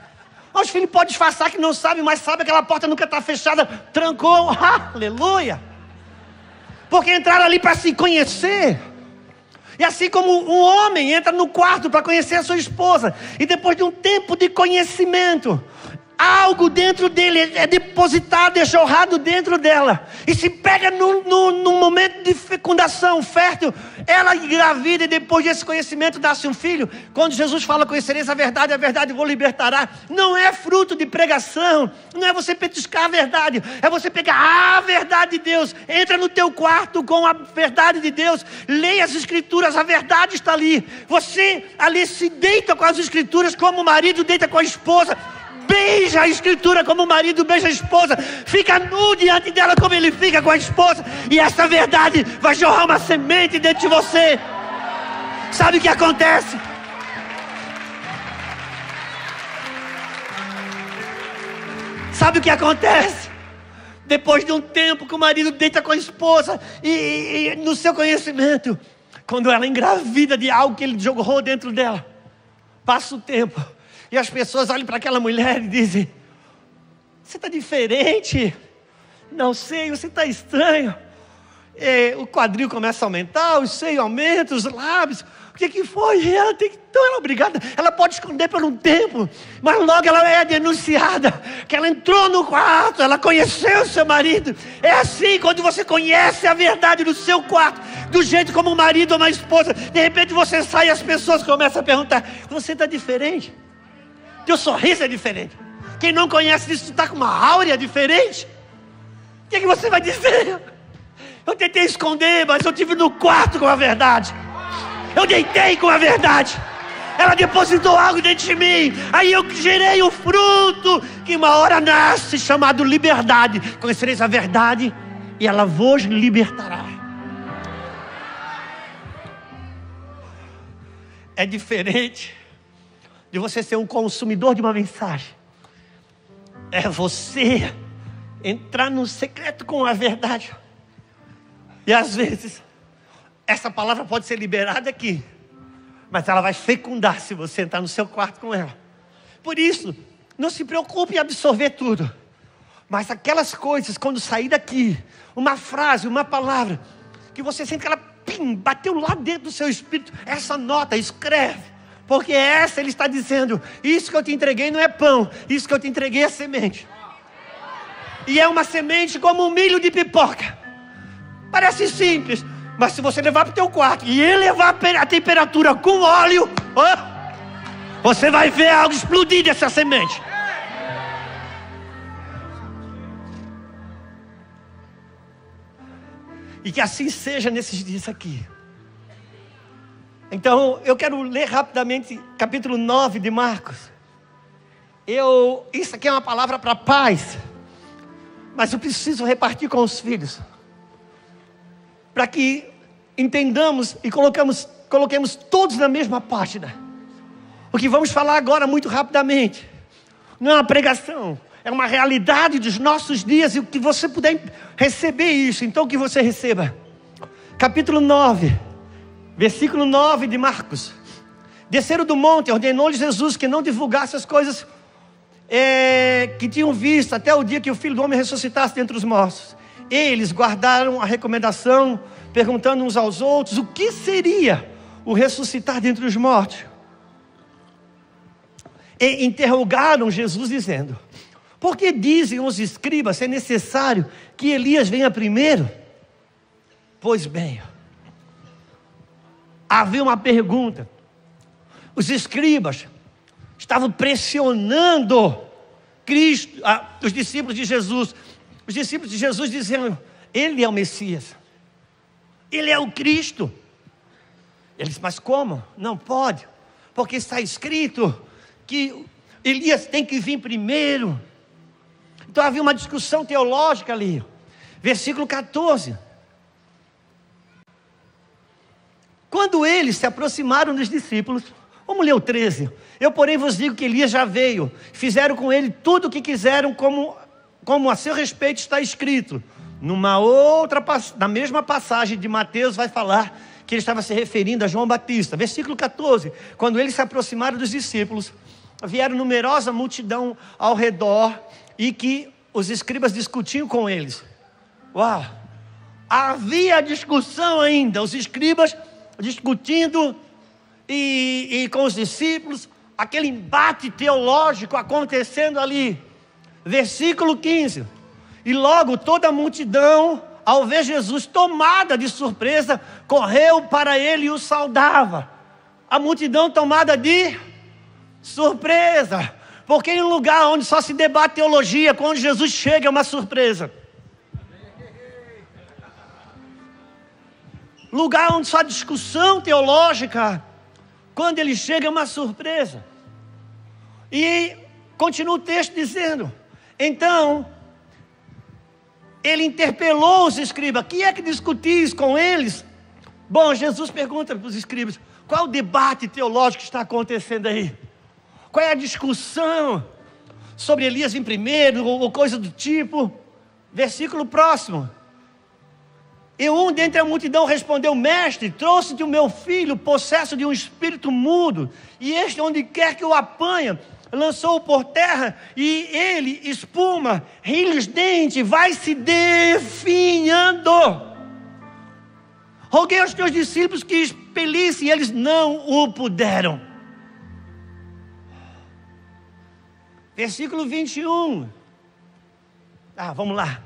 Speaker 14: Os filhos podem disfarçar que não sabem, mas sabe que aquela porta nunca está fechada. Trancou. (laughs) Aleluia. Porque entraram ali para se conhecer. E assim como um homem entra no quarto para conhecer a sua esposa, e depois de um tempo de conhecimento, algo dentro dele é depositado, é jorrado dentro dela. E se pega no, no, no, momento de fecundação fértil, ela engravida e depois desse conhecimento nasce um filho. Quando Jesus fala, conhecereis a verdade, a verdade vou libertará. Não é fruto de pregação, não é você petiscar a verdade, é você pegar a verdade de Deus, entra no teu quarto com a verdade de Deus, leia as escrituras, a verdade está ali. Você ali se deita com as escrituras como o marido deita com a esposa beija a escritura como o marido beija a esposa, fica nu diante dela como ele fica com a esposa, e essa verdade vai jorrar uma semente dentro de você. Sabe o que acontece? Sabe o que acontece? Depois de um tempo que o marido deita com a esposa e, e, e no seu conhecimento, quando ela engravida de algo que ele jogou dentro dela, passa o tempo e as pessoas olham para aquela mulher e dizem: Você está diferente. Não sei, você está estranho. E o quadril começa a aumentar, os seios aumentam, os lábios. O que, que foi? Ela tem, então ela é obrigada, ela pode esconder por um tempo, mas logo ela é denunciada. Que ela entrou no quarto, ela conheceu seu marido. É assim quando você conhece a verdade do seu quarto, do jeito como um marido ou uma esposa. De repente você sai e as pessoas começam a perguntar: Você está diferente? Teu sorriso é diferente. Quem não conhece isso está com uma áurea diferente. O que, é que você vai dizer? Eu tentei esconder, mas eu tive no quarto com a verdade. Eu deitei com a verdade. Ela depositou algo dentro de mim. Aí eu gerei o fruto que uma hora nasce, chamado liberdade. Conhecereis a verdade e ela vos libertará. É diferente de você ser um consumidor de uma mensagem. É você entrar no secreto com a verdade. E às vezes, essa palavra pode ser liberada aqui, mas ela vai fecundar se você entrar no seu quarto com ela. Por isso, não se preocupe em absorver tudo. Mas aquelas coisas, quando sair daqui, uma frase, uma palavra, que você sente que ela pim, bateu lá dentro do seu espírito, essa nota, escreve. Porque essa ele está dizendo: Isso que eu te entreguei não é pão, isso que eu te entreguei é semente. E é uma semente como um milho de pipoca. Parece simples, mas se você levar para o teu quarto e elevar a temperatura com óleo, oh, você vai ver algo explodir dessa semente. E que assim seja nesses dias aqui. Então, eu quero ler rapidamente capítulo 9 de Marcos. Eu, isso aqui é uma palavra para paz. Mas eu preciso repartir com os filhos. Para que entendamos e colocamos, coloquemos todos na mesma página. O que vamos falar agora muito rapidamente. Não é uma pregação, é uma realidade dos nossos dias e o que você puder receber isso, então que você receba. Capítulo 9, versículo 9 de Marcos. Desceram do monte, ordenou-lhe Jesus que não divulgasse as coisas é, que tinham visto até o dia que o filho do homem ressuscitasse dentre os mortos. Eles guardaram a recomendação, perguntando uns aos outros o que seria o ressuscitar dentre os mortos. E interrogaram Jesus, dizendo: por que dizem os escribas ser necessário que Elias venha primeiro? Pois bem, havia uma pergunta. Os escribas estavam pressionando Cristo, ah, os discípulos de Jesus. Os discípulos de Jesus dizendo: Ele é o Messias, Ele é o Cristo. Eles, mas como? Não pode, porque está escrito que Elias tem que vir primeiro. Então havia uma discussão teológica ali. Versículo 14. Quando eles se aproximaram dos discípulos, vamos ler o 13. Eu, porém, vos digo que Elias já veio, fizeram com ele tudo o que quiseram, como, como a seu respeito está escrito. Numa outra, na mesma passagem de Mateus, vai falar que ele estava se referindo a João Batista. Versículo 14. Quando eles se aproximaram dos discípulos, vieram numerosa multidão ao redor e que os escribas discutiam com eles. Uau! Havia discussão ainda, os escribas discutindo e, e com os discípulos, aquele embate teológico acontecendo ali. Versículo 15. E logo toda a multidão, ao ver Jesus tomada de surpresa, correu para ele e o saudava. A multidão tomada de surpresa. Porque em um lugar onde só se debate teologia, quando Jesus chega é uma surpresa. Lugar onde só discussão teológica, quando ele chega é uma surpresa. E continua o texto dizendo: então, ele interpelou os escribas: que é que discutis com eles? Bom, Jesus pergunta para os escribas: qual é o debate teológico que está acontecendo aí? Qual é a discussão sobre Elias em primeiro ou coisa do tipo? Versículo próximo. E um dentre a multidão respondeu: Mestre, trouxe-te o meu filho, possesso de um espírito mudo, e este, onde quer que o apanha, lançou-o por terra, e ele, espuma, rilhos dente, vai se definhando. Roguei aos teus discípulos que expelissem, e eles não o puderam. Versículo 21. Ah, vamos lá.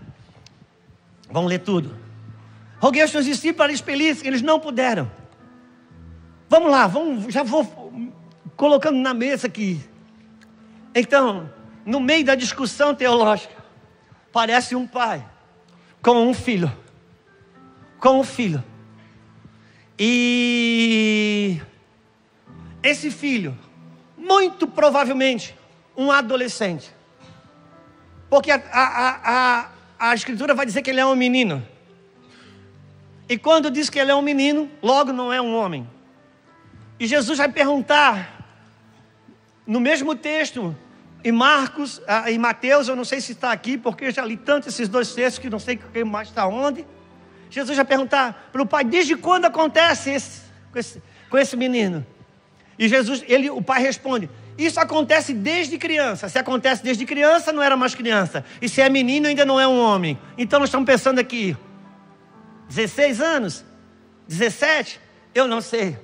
Speaker 14: Vamos ler tudo. Roguei aos seus discípulos para expelir, eles não puderam. Vamos lá, vamos, já vou colocando na mesa aqui. Então, no meio da discussão teológica, parece um pai com um filho. Com um filho. E esse filho, muito provavelmente, um adolescente. Porque a, a, a, a, Escritura vai dizer que ele é um menino. E quando diz que ele é um menino, logo não é um homem. E Jesus vai perguntar, no mesmo texto, em Marcos, em Mateus, eu não sei se está aqui, porque eu já li tanto esses dois textos que não sei quem mais está onde. Jesus vai perguntar para o pai, desde quando acontece esse, com, esse, com esse menino? E Jesus, ele, o pai responde, isso acontece desde criança. Se acontece desde criança, não era mais criança. E se é menino, ainda não é um homem. Então nós estamos pensando aqui, 16 anos? 17? Eu não sei.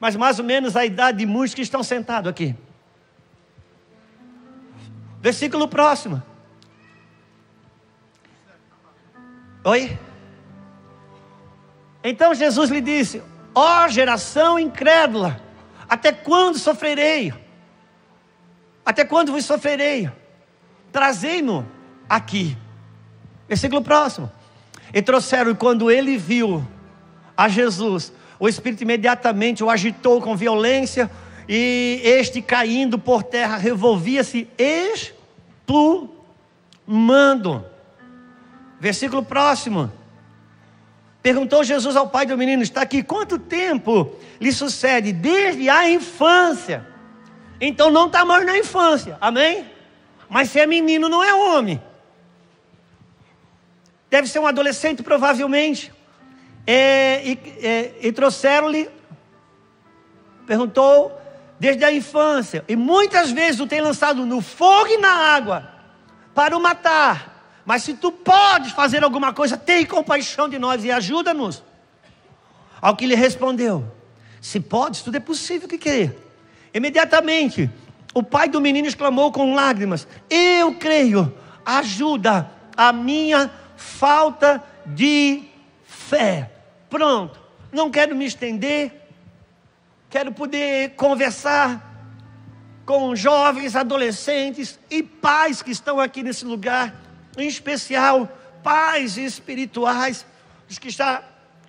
Speaker 14: Mas mais ou menos a idade de muitos que estão sentados aqui. Versículo próximo. Oi? Então Jesus lhe disse: Ó oh, geração incrédula, até quando sofrerei? Até quando vos sofrerei? Trazei-no aqui. Versículo próximo. E trouxeram, e quando ele viu a Jesus, o Espírito imediatamente o agitou com violência, e este caindo por terra revolvia-se explumando. Versículo próximo. Perguntou Jesus ao pai do menino: está aqui, quanto tempo lhe sucede? Desde a infância. Então não está mais na infância, amém? Mas se é menino, não é homem. Deve ser um adolescente, provavelmente. É, e, é, e trouxeram-lhe, perguntou, desde a infância. E muitas vezes o tem lançado no fogo e na água para o matar. Mas se tu podes fazer alguma coisa, tem compaixão de nós e ajuda-nos. Ao que lhe respondeu: Se podes, tudo é possível que querer. Imediatamente, o pai do menino exclamou com lágrimas: Eu creio, ajuda a minha falta de fé. Pronto, não quero me estender, quero poder conversar com jovens, adolescentes e pais que estão aqui nesse lugar, em especial pais espirituais, os que está,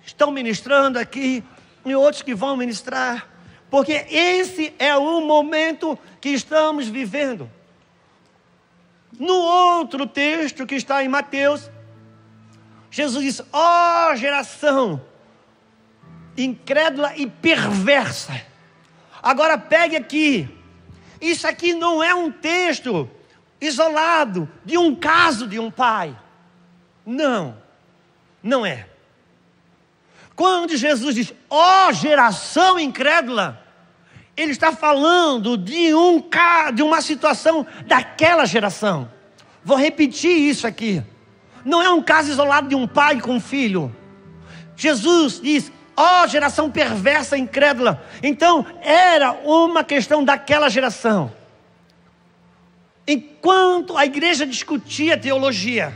Speaker 14: estão ministrando aqui e outros que vão ministrar porque esse é o momento que estamos vivendo. No outro texto que está em Mateus, Jesus diz: Ó oh, geração incrédula e perversa. Agora pegue aqui. Isso aqui não é um texto isolado de um caso de um pai. Não, não é. Quando Jesus diz, ó oh, geração incrédula, ele está falando de, um, de uma situação daquela geração. Vou repetir isso aqui. Não é um caso isolado de um pai com um filho. Jesus diz, ó oh, geração perversa incrédula. Então, era uma questão daquela geração. Enquanto a igreja discutia teologia,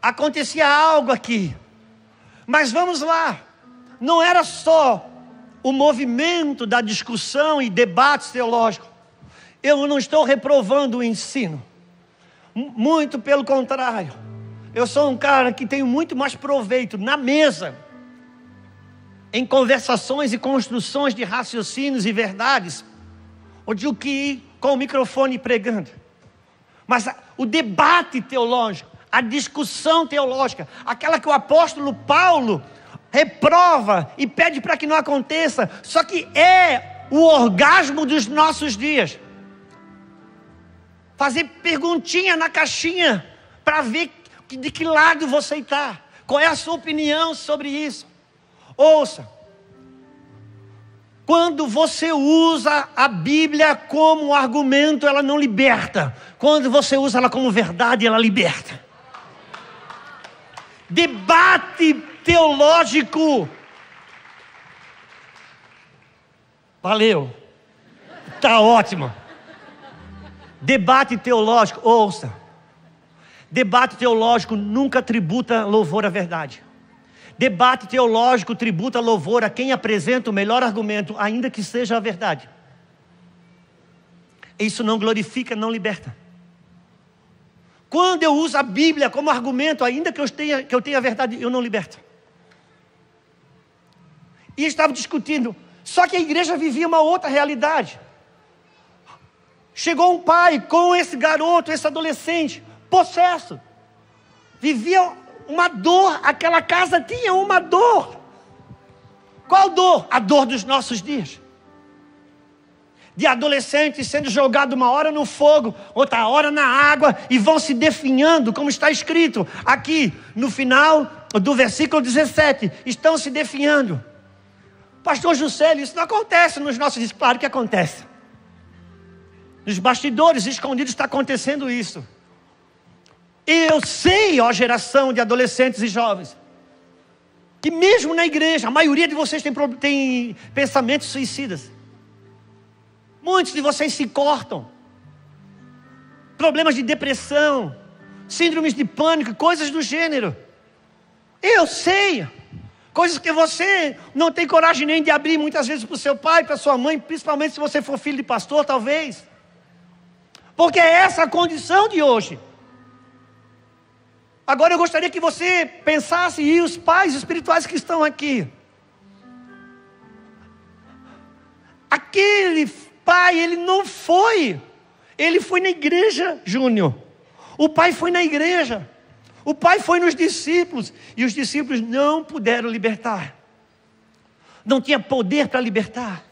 Speaker 14: acontecia algo aqui. Mas vamos lá, não era só o movimento da discussão e debates teológicos. Eu não estou reprovando o ensino, muito pelo contrário. Eu sou um cara que tenho muito mais proveito na mesa, em conversações e construções de raciocínios e verdades, do que ir com o microfone pregando. Mas o debate teológico, a discussão teológica, aquela que o apóstolo Paulo reprova e pede para que não aconteça, só que é o orgasmo dos nossos dias. Fazer perguntinha na caixinha para ver de que lado você está, qual é a sua opinião sobre isso. Ouça, quando você usa a Bíblia como argumento, ela não liberta. Quando você usa ela como verdade, ela liberta debate teológico. Valeu. Tá ótimo. Debate teológico, ouça. Debate teológico nunca tributa louvor à verdade. Debate teológico tributa louvor a quem apresenta o melhor argumento, ainda que seja a verdade. Isso não glorifica, não liberta. Quando eu uso a Bíblia como argumento, ainda que eu tenha, que eu tenha a verdade, eu não liberto. E estava discutindo. Só que a igreja vivia uma outra realidade. Chegou um pai com esse garoto, esse adolescente, possesso. Vivia uma dor, aquela casa tinha uma dor. Qual dor? A dor dos nossos dias. De adolescentes sendo jogados uma hora no fogo, outra hora na água e vão se definhando, como está escrito aqui no final do versículo 17: estão se definhando. Pastor Juscelio, isso não acontece nos nossos dias. Claro que acontece. Nos bastidores escondidos está acontecendo isso. E eu sei, ó geração de adolescentes e jovens, que mesmo na igreja, a maioria de vocês tem, tem pensamentos suicidas. Muitos de vocês se cortam. Problemas de depressão, síndromes de pânico, coisas do gênero. Eu sei. Coisas que você não tem coragem nem de abrir muitas vezes para o seu pai, para sua mãe, principalmente se você for filho de pastor, talvez. Porque é essa a condição de hoje. Agora eu gostaria que você pensasse, e os pais espirituais que estão aqui. Aquele pai, ele não foi. Ele foi na igreja, Júnior. O pai foi na igreja. O pai foi nos discípulos. E os discípulos não puderam libertar. Não tinha poder para libertar.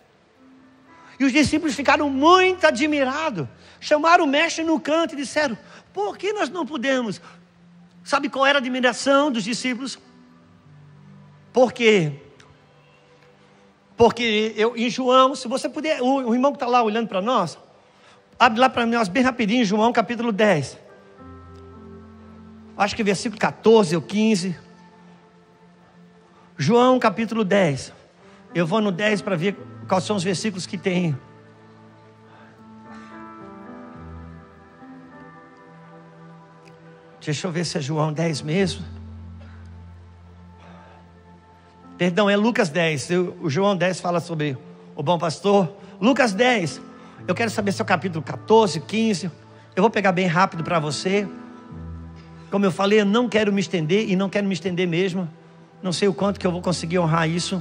Speaker 14: E os discípulos ficaram muito admirados. Chamaram o mestre no canto e disseram: Por que nós não podemos? Sabe qual era a admiração dos discípulos? Porque porque eu, em João, se você puder, o, o irmão que está lá olhando para nós, abre lá para nós bem rapidinho, João capítulo 10. Acho que versículo 14 ou 15. João capítulo 10. Eu vou no 10 para ver quais são os versículos que tem. Deixa eu ver se é João 10 mesmo. Perdão, é Lucas 10. o João 10 fala sobre o bom pastor. Lucas 10. Eu quero saber se é o capítulo 14, 15. Eu vou pegar bem rápido para você. Como eu falei, eu não quero me estender e não quero me estender mesmo. Não sei o quanto que eu vou conseguir honrar isso.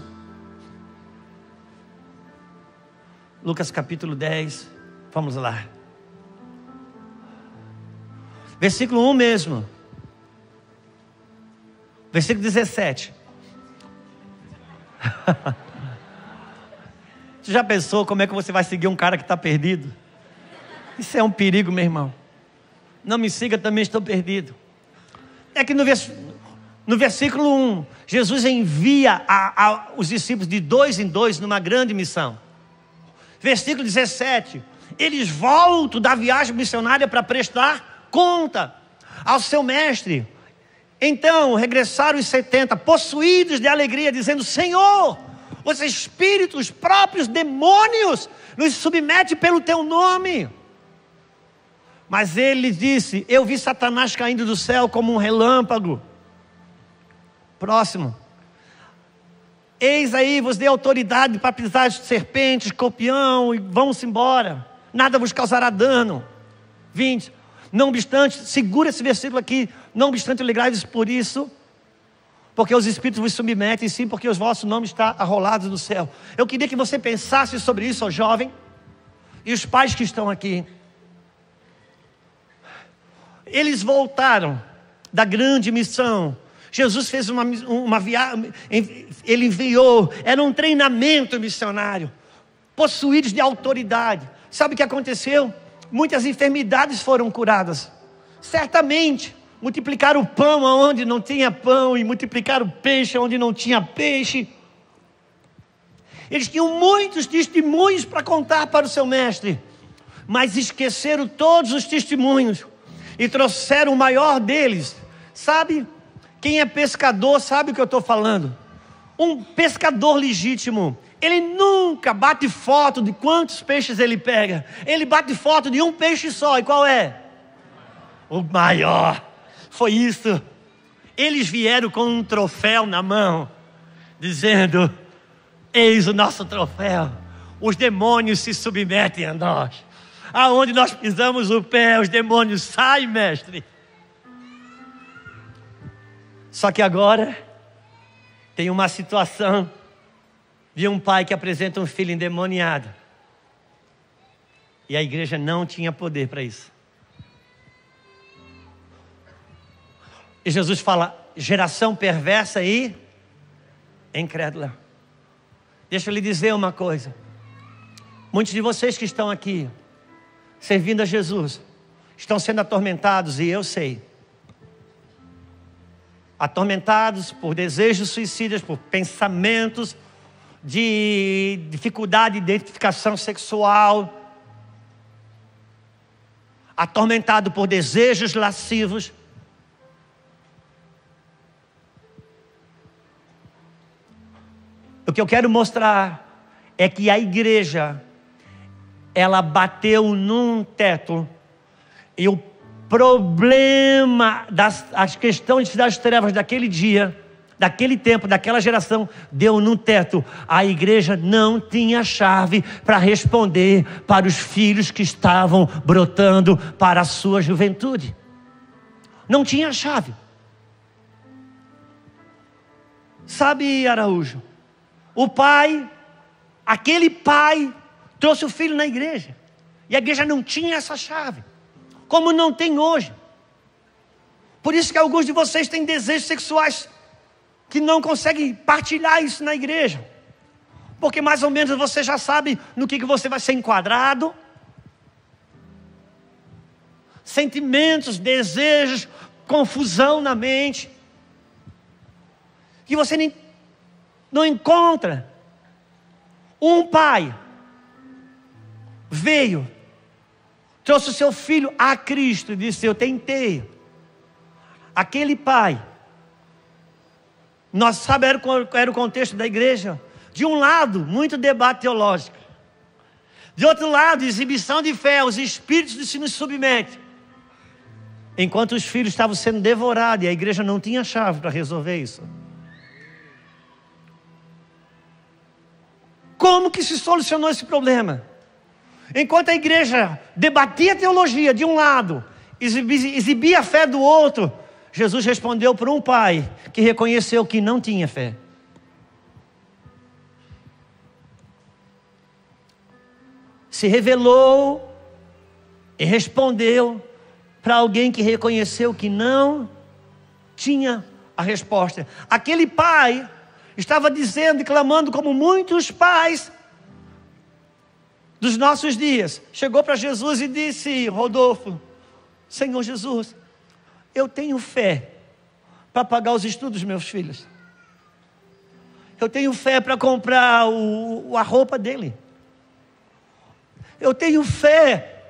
Speaker 14: Lucas capítulo 10. Vamos lá. Versículo 1 mesmo. Versículo 17. Você (laughs) já pensou como é que você vai seguir um cara que está perdido? Isso é um perigo, meu irmão. Não me siga, também estou perdido. É que no, vers... no versículo 1, Jesus envia a, a, os discípulos de dois em dois numa grande missão. Versículo 17, eles voltam da viagem missionária para prestar conta ao seu mestre. Então regressaram os setenta, possuídos de alegria, dizendo: Senhor, os espíritos, os próprios demônios, nos submete pelo teu nome. Mas ele disse: Eu vi Satanás caindo do céu como um relâmpago. Próximo. Eis aí, vos dei autoridade para pisar de serpentes, escorpião, e vamos embora. Nada vos causará dano. 20. Não obstante, segura esse versículo aqui. Não obstante, alegrai-vos por isso, porque os espíritos vos submetem, sim, porque os vossos nomes estão arrolados no céu. Eu queria que você pensasse sobre isso, ó jovem, e os pais que estão aqui. Eles voltaram da grande missão. Jesus fez uma, uma viagem, ele enviou, era um treinamento missionário, possuídos de autoridade. Sabe o que aconteceu? muitas enfermidades foram curadas. Certamente, multiplicaram o pão onde não tinha pão e multiplicaram o peixe onde não tinha peixe. Eles tinham muitos testemunhos para contar para o seu mestre, mas esqueceram todos os testemunhos e trouxeram o maior deles. Sabe? Quem é pescador sabe o que eu estou falando. Um pescador legítimo, ele nunca bate foto de quantos peixes ele pega. Ele bate foto de um peixe só. E qual é? O maior. Foi isso. Eles vieram com um troféu na mão, dizendo: Eis o nosso troféu. Os demônios se submetem a nós. Aonde nós pisamos o pé, os demônios saem, mestre. Só que agora tem uma situação de um pai que apresenta um filho endemoniado. E a igreja não tinha poder para isso. E Jesus fala: geração perversa e incrédula. Deixa eu lhe dizer uma coisa. Muitos de vocês que estão aqui, servindo a Jesus, estão sendo atormentados, e eu sei. Atormentados por desejos suicidas, por pensamentos de dificuldade de identificação sexual, atormentado por desejos lascivos. O que eu quero mostrar é que a igreja ela bateu num teto e o problema das as questões das trevas daquele dia, daquele tempo, daquela geração, deu num teto. A igreja não tinha chave para responder para os filhos que estavam brotando para a sua juventude. Não tinha chave. Sabe, Araújo, o pai, aquele pai, trouxe o filho na igreja. E a igreja não tinha essa chave. Como não tem hoje. Por isso que alguns de vocês têm desejos sexuais que não conseguem partilhar isso na igreja. Porque mais ou menos você já sabe no que, que você vai ser enquadrado. Sentimentos, desejos, confusão na mente. Que você nem, não encontra. Um pai veio, trouxe o seu filho a Cristo e disse: Eu tentei. Aquele pai, nós sabemos qual era o contexto da igreja. De um lado, muito debate teológico. De outro lado, exibição de fé, os espíritos se nos submetem. Enquanto os filhos estavam sendo devorados e a igreja não tinha chave para resolver isso. Como que se solucionou esse problema? Enquanto a igreja debatia a teologia de um lado, exibia, a fé do outro, Jesus respondeu por um pai que reconheceu que não tinha fé. Se revelou e respondeu para alguém que reconheceu que não tinha a resposta. Aquele pai estava dizendo e clamando como muitos pais dos nossos dias. Chegou para Jesus e disse: Rodolfo, Senhor Jesus, eu tenho fé para pagar os estudos dos meus filhos. Eu tenho fé para comprar o, a roupa dele. Eu tenho fé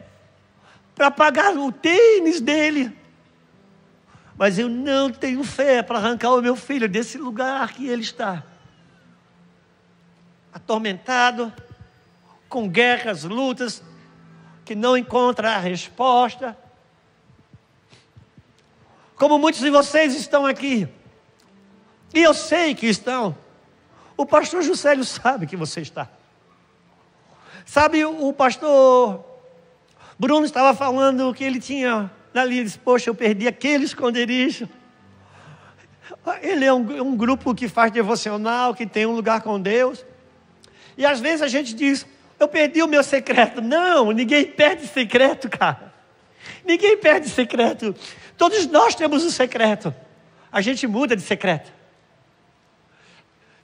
Speaker 14: para pagar o tênis dele. Mas eu não tenho fé para arrancar o meu filho desse lugar que ele está. Atormentado, com guerras, lutas, que não encontra a resposta. Como muitos de vocês estão aqui, e eu sei que estão, o pastor Juscelio sabe que você está. Sabe, o pastor Bruno estava falando que ele tinha ali, disse, poxa, eu perdi aquele esconderijo. Ele é um, um grupo que faz devocional, que tem um lugar com Deus. E às vezes a gente diz, eu perdi o meu secreto. Não, ninguém perde secreto, cara. Ninguém perde secreto. Todos nós temos um secreto. A gente muda de secreto.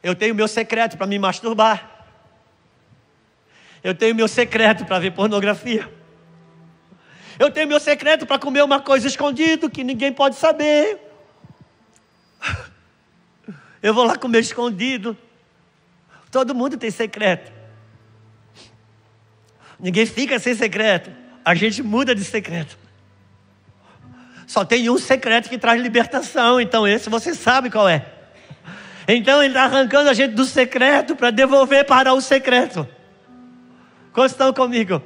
Speaker 14: Eu tenho meu secreto para me masturbar. Eu tenho meu secreto para ver pornografia. Eu tenho meu secreto para comer uma coisa escondido que ninguém pode saber. Eu vou lá comer escondido. Todo mundo tem secreto. Ninguém fica sem secreto. A gente muda de secreto. Só tem um secreto que traz libertação, então esse você sabe qual é. Então ele está arrancando a gente do secreto para devolver para o secreto. Quantos estão comigo?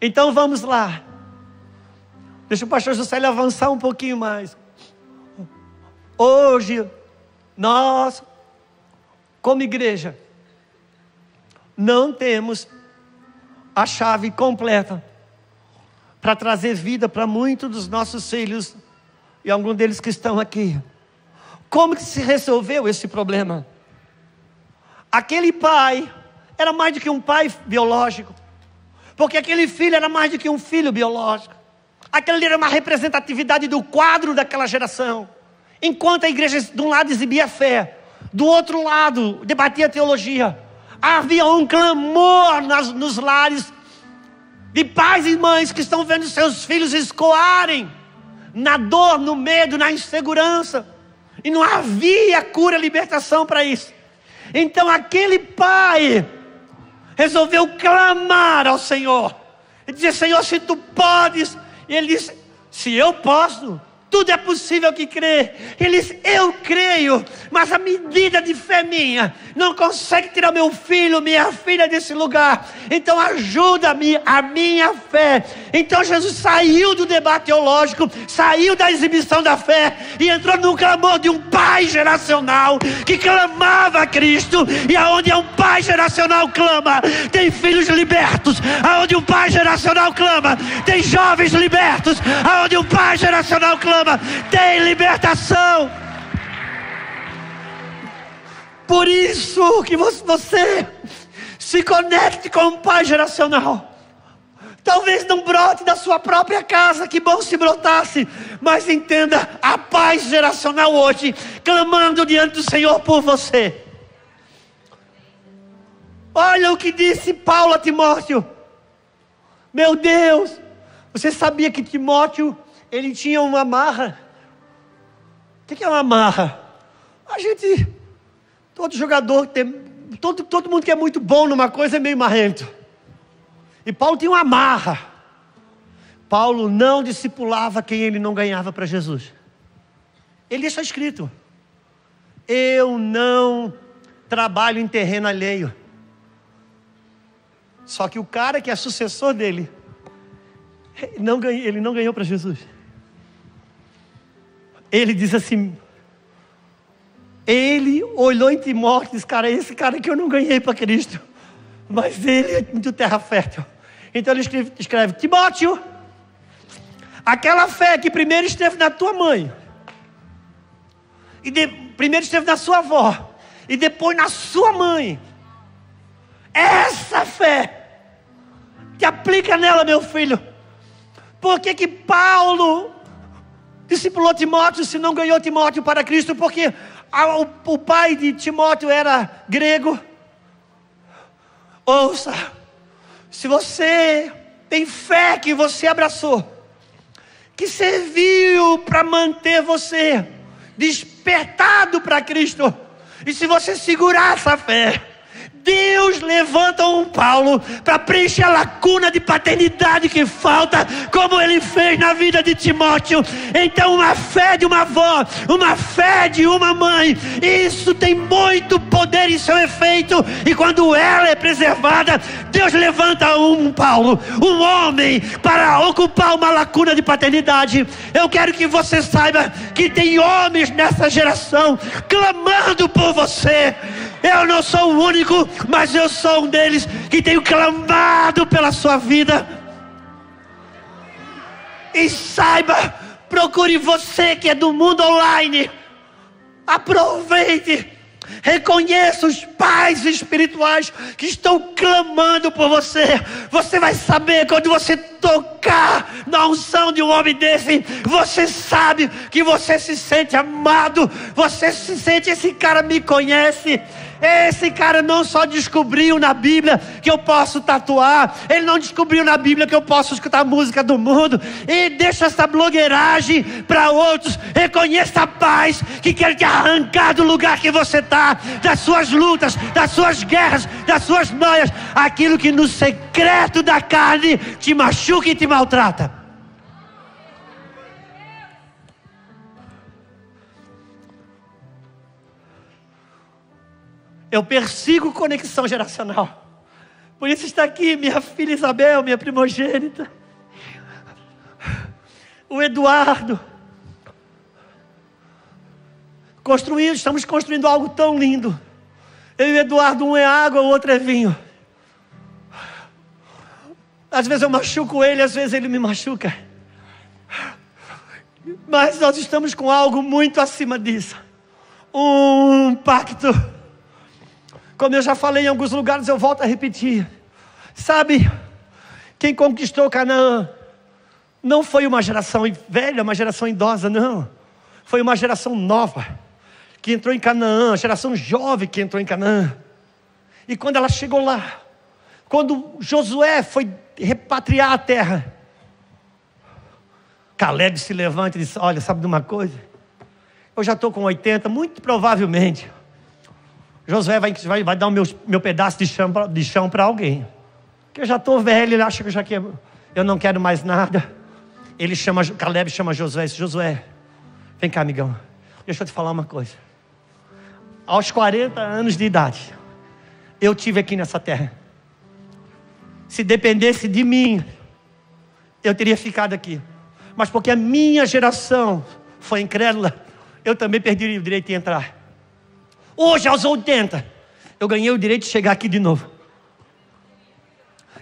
Speaker 14: Então vamos lá. Deixa o pastor José avançar um pouquinho mais. Hoje, nós, como igreja, não temos a chave completa para trazer vida para muitos dos nossos filhos e alguns deles que estão aqui. Como que se resolveu esse problema? Aquele pai era mais do que um pai biológico, porque aquele filho era mais do que um filho biológico. Aquele era uma representatividade do quadro daquela geração. Enquanto a igreja de um lado exibia fé, do outro lado debatia teologia, havia um clamor nas, nos lares de pais e mães que estão vendo seus filhos escoarem na dor, no medo, na insegurança, e não havia cura, libertação para isso. Então aquele pai resolveu clamar ao Senhor. E dizer: Senhor, se tu podes, e ele disse: Se eu posso, tudo é possível que crê. Ele diz: Eu creio, mas a medida de fé minha não consegue tirar meu filho, minha filha desse lugar. Então ajuda-me a minha fé. Então Jesus saiu do debate teológico, saiu da exibição da fé e entrou no clamor de um pai geracional que clamava a Cristo. E aonde um pai geracional clama, tem filhos libertos. Aonde um pai geracional clama, tem jovens libertos. Aonde um pai geracional clama, tem libertação. Por isso que você se conecte com um pai geracional. Talvez não brote da sua própria casa, que bom se brotasse, mas entenda a paz geracional hoje, clamando diante do Senhor por você. Olha o que disse Paulo a Timóteo. Meu Deus, você sabia que Timóteo ele tinha uma marra? O que é uma marra? A gente, todo jogador tem, todo, todo mundo que é muito bom numa coisa é meio marrento. E Paulo tinha uma marra. Paulo não discipulava quem ele não ganhava para Jesus. Ele deixa escrito: Eu não trabalho em terreno alheio. Só que o cara que é sucessor dele, não ganhou, ele não ganhou para Jesus. Ele diz assim: Ele olhou em Timóteo e disse: Cara, esse cara que eu não ganhei para Cristo, mas ele é de terra fértil. Então ele escreve, escreve: Timóteo, aquela fé que primeiro esteve na tua mãe, e de, primeiro esteve na sua avó, e depois na sua mãe, essa fé, que aplica nela, meu filho. Por que que Paulo discipulou Timóteo se não ganhou Timóteo para Cristo? Porque o pai de Timóteo era grego. Ouça, se você tem fé que você abraçou, que serviu para manter você despertado para Cristo, e se você segurar essa fé, Deus levanta um Paulo para preencher a lacuna de paternidade que falta, como ele fez na vida de Timóteo. Então, uma fé de uma avó, uma fé de uma mãe, isso tem muito poder em seu efeito, e quando ela é preservada, Deus levanta um Paulo, um homem, para ocupar uma lacuna de paternidade. Eu quero que você saiba que tem homens nessa geração clamando por você. Eu não sou o único, mas eu sou um deles que tenho clamado pela sua vida. E saiba, procure você que é do mundo online. Aproveite. Reconheça os pais espirituais que estão clamando por você. Você vai saber quando você tocar na unção de um homem desse, você sabe que você se sente amado. Você se sente, esse cara me conhece. Esse cara não só descobriu na Bíblia que eu posso tatuar, ele não descobriu na Bíblia que eu posso escutar música do mundo, e deixa essa blogueiragem para outros. Reconheça a paz que quer te arrancar do lugar que você está, das suas lutas, das suas guerras, das suas noias, aquilo que no secreto da carne te machuca e te maltrata. Eu persigo conexão geracional. Por isso está aqui minha filha Isabel, minha primogênita. O Eduardo. Construindo, estamos construindo algo tão lindo. Eu e o Eduardo, um é água, o outro é vinho. Às vezes eu machuco ele, às vezes ele me machuca. Mas nós estamos com algo muito acima disso. Um pacto. Como eu já falei em alguns lugares, eu volto a repetir. Sabe, quem conquistou Canaã não foi uma geração velha, uma geração idosa, não. Foi uma geração nova que entrou em Canaã, geração jovem que entrou em Canaã. E quando ela chegou lá, quando Josué foi repatriar a terra, Caleb se levanta e diz: Olha, sabe de uma coisa? Eu já estou com 80, muito provavelmente. Josué vai, vai, vai dar o meu, meu pedaço de chão, de chão para alguém. Que eu já estou velho, ele acha que eu já quero, eu não quero mais nada. Ele chama, Caleb chama Josué e diz: Josué, vem cá, amigão. Deixa eu te falar uma coisa. Aos 40 anos de idade, eu tive aqui nessa terra. Se dependesse de mim, eu teria ficado aqui mas porque a minha geração foi incrédula, eu também perdi o direito de entrar. Hoje, aos 80, eu ganhei o direito de chegar aqui de novo.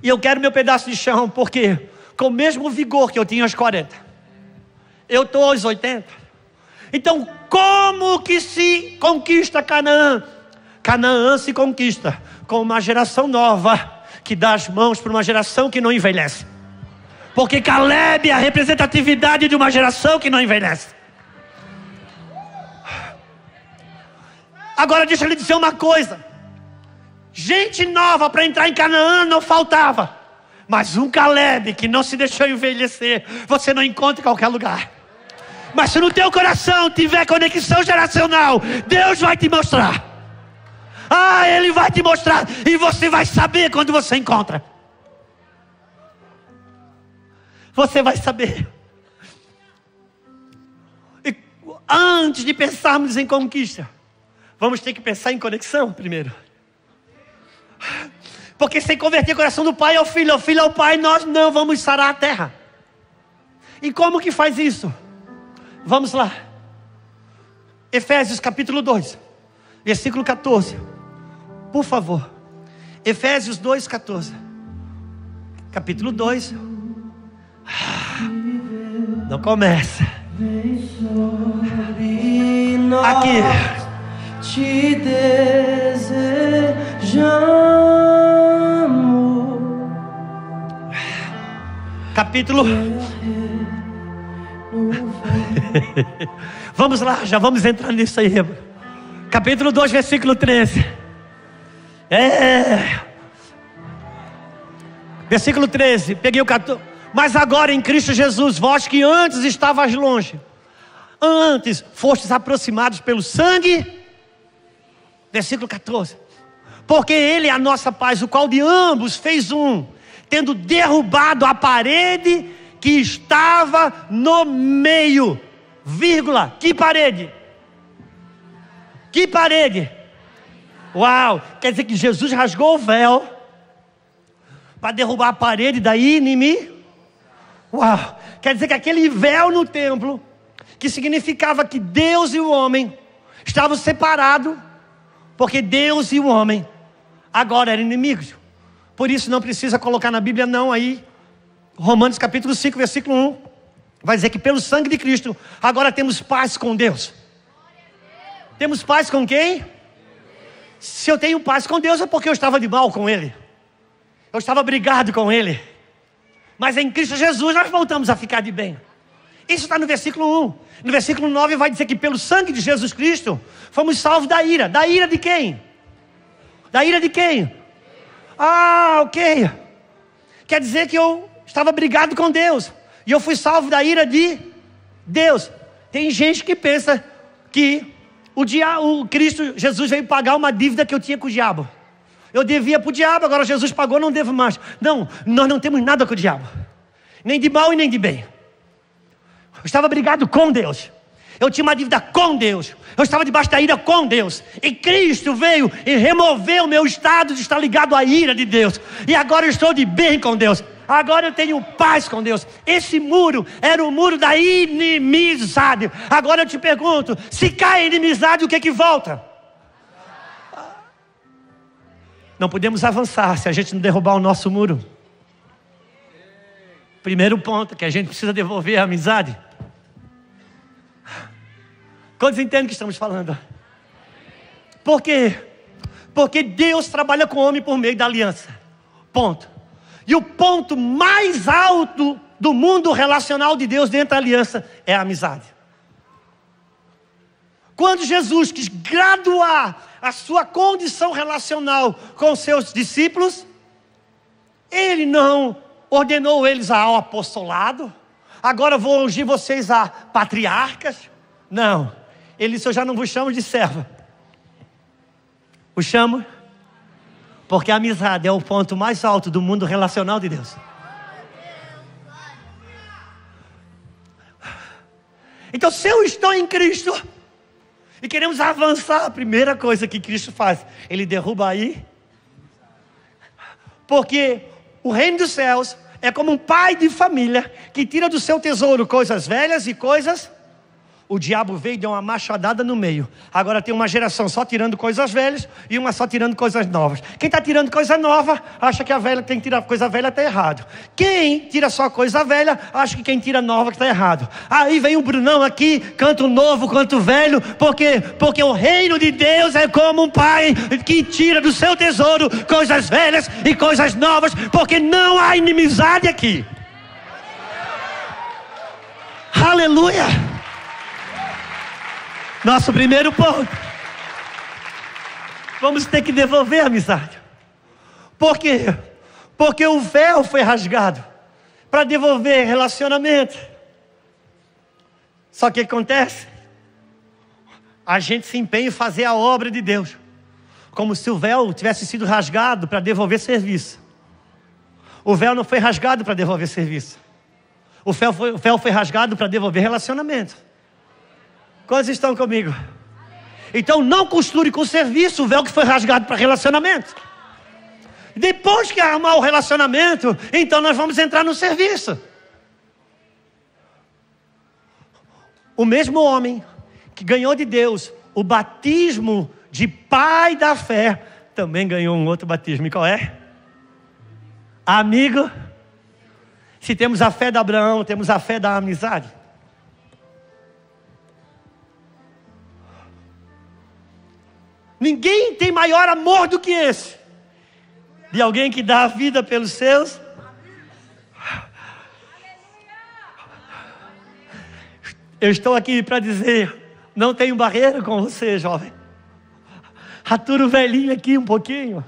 Speaker 14: E eu quero meu pedaço de chão, porque com o mesmo vigor que eu tinha aos 40, eu estou aos 80. Então, como que se conquista Canaã? Canaã se conquista com uma geração nova que dá as mãos para uma geração que não envelhece. Porque Caleb é a representatividade de uma geração que não envelhece. Agora deixa eu lhe dizer uma coisa. Gente nova para entrar em Canaã não faltava. Mas um Caleb que não se deixou envelhecer, você não encontra em qualquer lugar. Mas se no teu coração tiver conexão geracional, Deus vai te mostrar. Ah, Ele vai te mostrar. E você vai saber quando você encontra. Você vai saber. E antes de pensarmos em conquista, vamos ter que pensar em conexão primeiro. Porque sem converter o coração do pai ao filho, ao filho ao pai, nós não vamos sarar a terra. E como que faz isso? Vamos lá. Efésios capítulo 2, versículo 14. Por favor. Efésios 2, 14. Capítulo 2, não começa. Aqui. Te desejamos. Capítulo. (laughs) vamos lá, já vamos entrar nisso aí. Capítulo 2, versículo 13. É. Versículo 13. Peguei o 14. Mas agora em Cristo Jesus, vós que antes estavas longe, antes fostes aproximados pelo sangue, versículo 14. Porque Ele é a nossa paz, o qual de ambos fez um, tendo derrubado a parede que estava no meio, vírgula, que parede? Que parede? Uau! Quer dizer que Jesus rasgou o véu para derrubar a parede da inimigo Uau! Quer dizer que aquele véu no templo, que significava que Deus e o homem estavam separados, porque Deus e o homem agora eram inimigos. Por isso não precisa colocar na Bíblia, não, aí. Romanos capítulo 5, versículo 1. Vai dizer que pelo sangue de Cristo, agora temos paz com Deus. Temos paz com quem? Se eu tenho paz com Deus é porque eu estava de mal com Ele. Eu estava brigado com Ele. Mas em Cristo Jesus nós voltamos a ficar de bem. Isso está no versículo 1. No versículo 9 vai dizer que pelo sangue de Jesus Cristo fomos salvos da ira. Da ira de quem? Da ira de quem? Ah, ok. Quer dizer que eu estava brigado com Deus. E eu fui salvo da ira de Deus. Tem gente que pensa que o, dia, o Cristo Jesus veio pagar uma dívida que eu tinha com o diabo. Eu devia para o diabo, agora Jesus pagou, não devo mais. Não, nós não temos nada com o diabo, nem de mal e nem de bem. Eu estava brigado com Deus. Eu tinha uma dívida com Deus. Eu estava debaixo da ira com Deus. E Cristo veio e removeu o meu estado de estar ligado à ira de Deus. E agora eu estou de bem com Deus. Agora eu tenho paz com Deus. Esse muro era o muro da inimizade. Agora eu te pergunto: se cai inimizade, o que que volta? Não podemos avançar se a gente não derrubar o nosso muro. Primeiro ponto que a gente precisa devolver a amizade. Quantos entendem o que estamos falando? Por quê? Porque Deus trabalha com o homem por meio da aliança. Ponto. E o ponto mais alto do mundo relacional de Deus dentro da aliança é a amizade. Quando Jesus quis graduar a sua condição relacional com seus discípulos, ele não ordenou eles ao apostolado. Agora vou ungir vocês a patriarcas. Não. Ele disse: Eu já não vos chamo de serva. O chamo porque a amizade é o ponto mais alto do mundo relacional de Deus. Então, se eu estou em Cristo e queremos avançar, a primeira coisa que Cristo faz, Ele derruba aí. Porque o reino dos céus é como um pai de família que tira do seu tesouro coisas velhas e coisas o diabo veio e deu uma machadada no meio. Agora tem uma geração só tirando coisas velhas e uma só tirando coisas novas. Quem está tirando coisa nova, acha que a velha tem que tirar coisa velha está errado. Quem tira só coisa velha, acha que quem tira nova está errado. Aí vem o Brunão aqui, canto novo, canto velho, porque porque o reino de Deus é como um pai que tira do seu tesouro coisas velhas e coisas novas, porque não há inimizade aqui. Aleluia! Nosso primeiro ponto. Vamos ter que devolver a amizade. Por quê? Porque o véu foi rasgado para devolver relacionamento. Só que acontece? A gente se empenha em fazer a obra de Deus, como se o véu tivesse sido rasgado para devolver serviço. O véu não foi rasgado para devolver serviço. O véu foi, o véu foi rasgado para devolver relacionamento. Quantos estão comigo? Então não costure com o serviço o véu que foi rasgado para relacionamento. Depois que arrumar o relacionamento, então nós vamos entrar no serviço. O mesmo homem que ganhou de Deus o batismo de pai da fé, também ganhou um outro batismo. E qual é? Amigo. Se temos a fé de Abraão, temos a fé da amizade. Ninguém tem maior amor do que esse. De alguém que dá a vida pelos seus. Eu estou aqui para dizer: não tenho barreira com você, jovem. Aturo velhinho aqui um pouquinho.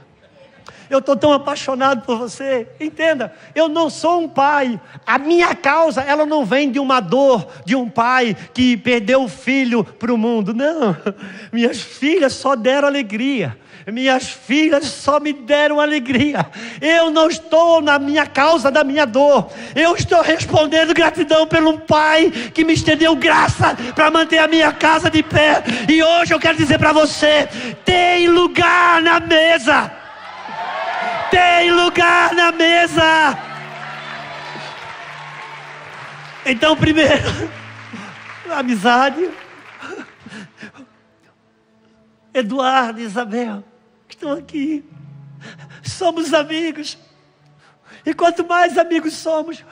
Speaker 14: Eu estou tão apaixonado por você. Entenda, eu não sou um pai. A minha causa, ela não vem de uma dor de um pai que perdeu o filho para o mundo. Não. (laughs) Minhas filhas só deram alegria. Minhas filhas só me deram alegria. Eu não estou na minha causa da minha dor. Eu estou respondendo gratidão pelo Pai que me estendeu graça para manter a minha casa de pé. E hoje eu quero dizer para você: tem lugar na mesa tem lugar na mesa. Então, primeiro, (laughs) amizade. Eduardo e Isabel, estão aqui. Somos amigos. E quanto mais amigos somos,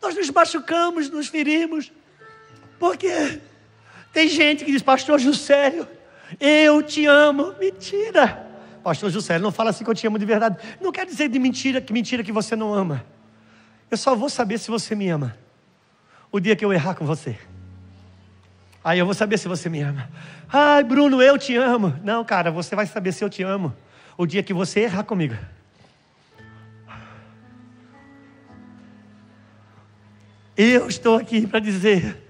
Speaker 14: nós nos machucamos, nos ferimos. Porque tem gente que diz, pastor Juscelio, eu te amo. Mentira. Pastor José, não fala assim que eu te amo de verdade. Não quer dizer de mentira que mentira que você não ama. Eu só vou saber se você me ama. O dia que eu errar com você. Aí eu vou saber se você me ama. Ai, Bruno, eu te amo. Não, cara, você vai saber se eu te amo. O dia que você errar comigo. Eu estou aqui para dizer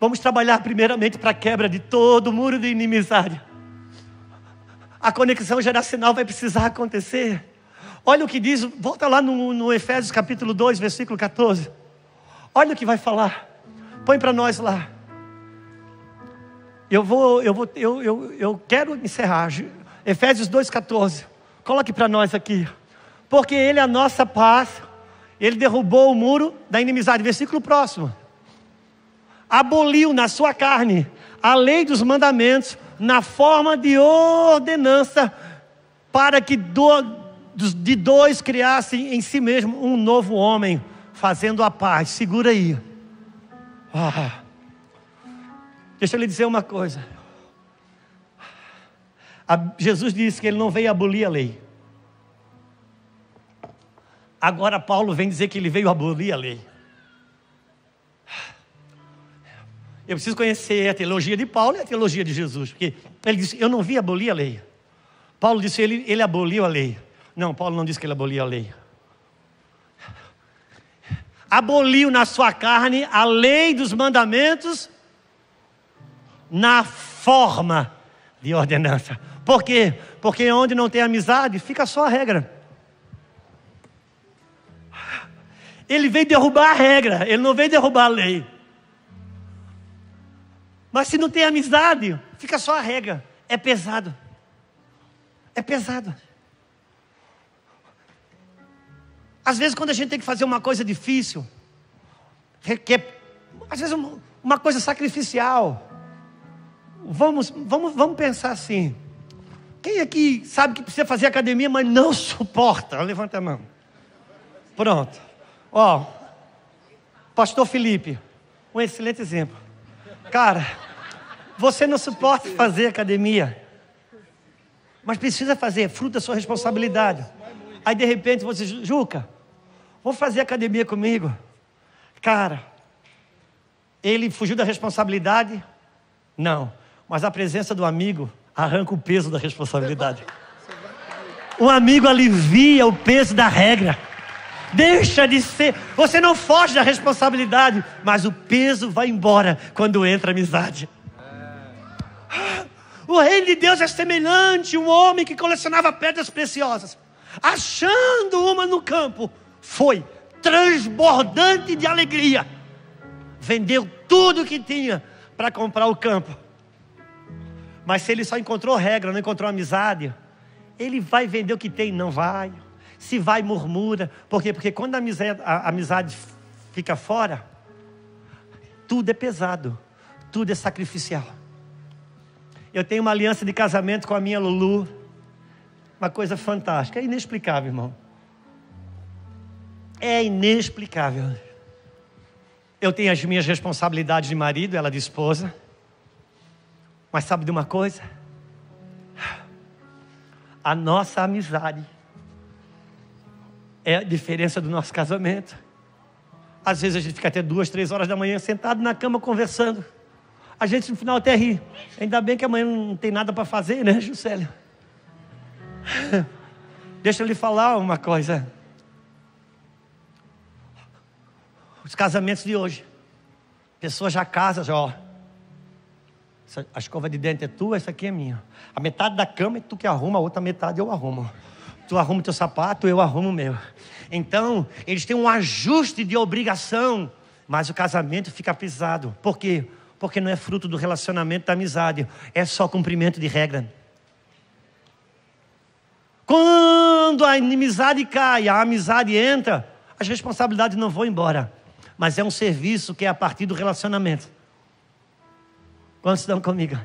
Speaker 14: Vamos trabalhar primeiramente para a quebra de todo o muro de inimizade. A conexão geracional vai precisar acontecer. Olha o que diz, volta lá no, no Efésios capítulo 2, versículo 14. Olha o que vai falar. Põe para nós lá. Eu vou, eu vou, eu, eu, eu quero encerrar. Efésios 2,14. Coloque para nós aqui. Porque Ele é a nossa paz. Ele derrubou o muro da inimizade. Versículo próximo aboliu na sua carne a lei dos mandamentos na forma de ordenança, para que do, de dois criassem em si mesmo um novo homem, fazendo a paz. Segura aí. Ah, deixa eu lhe dizer uma coisa. A- Jesus disse que ele não veio abolir a lei. Agora Paulo vem dizer que ele veio abolir a lei. Eu preciso conhecer a teologia de Paulo e a teologia de Jesus, porque ele disse: Eu não vim abolir a lei. Paulo disse: Ele, ele aboliu a lei. Não, Paulo não disse que ele aboliu a lei. Aboliu na sua carne a lei dos mandamentos na forma de ordenança. Por quê? Porque onde não tem amizade, fica só a regra. Ele veio derrubar a regra, ele não veio derrubar a lei. Mas se não tem amizade, fica só a regra. É pesado. É pesado. Às vezes, quando a gente tem que fazer uma coisa difícil, requer, às vezes, uma, coisa sacrificial. Vamos, vamos, vamos pensar assim. Quem aqui sabe que precisa fazer academia, mas não (laughs) suporta? Levanta a mão. Pronto. Ó, Pastor Felipe, um excelente exemplo. Cara, você não suporta fazer academia, mas precisa fazer, fruto da sua responsabilidade. Aí de repente você, Juca, vou fazer academia comigo. Cara, ele fugiu da responsabilidade? Não, mas a presença do amigo arranca o peso da responsabilidade. O amigo alivia o peso da regra. Deixa de ser. Você não foge da responsabilidade, mas o peso vai embora quando entra amizade. O reino de Deus é semelhante a um homem que colecionava pedras preciosas. Achando uma no campo, foi transbordante de alegria. Vendeu tudo que tinha para comprar o campo. Mas se ele só encontrou regra, não encontrou amizade, ele vai vender o que tem? Não vai. Se vai, murmura. Por quê? Porque quando a amizade, a amizade fica fora, tudo é pesado, tudo é sacrificial. Eu tenho uma aliança de casamento com a minha Lulu, uma coisa fantástica, é inexplicável, irmão. É inexplicável. Eu tenho as minhas responsabilidades de marido, ela de esposa. Mas sabe de uma coisa? A nossa amizade é a diferença do nosso casamento. Às vezes a gente fica até duas, três horas da manhã sentado na cama conversando. A gente no final até ri. Ainda bem que amanhã não tem nada para fazer, né, Juscelio? (laughs) Deixa eu lhe falar uma coisa. Os casamentos de hoje. Pessoas já casam, já, ó. A escova de dente é tua, essa aqui é minha. A metade da cama é tu que arruma, a outra metade eu arrumo. Tu arruma o teu sapato, eu arrumo o meu. Então, eles têm um ajuste de obrigação, mas o casamento fica pesado. Por quê? Porque não é fruto do relacionamento da amizade, é só cumprimento de regra. Quando a inimizade cai, a amizade entra, as responsabilidades não vão embora. Mas é um serviço que é a partir do relacionamento. Quantos estão comigo?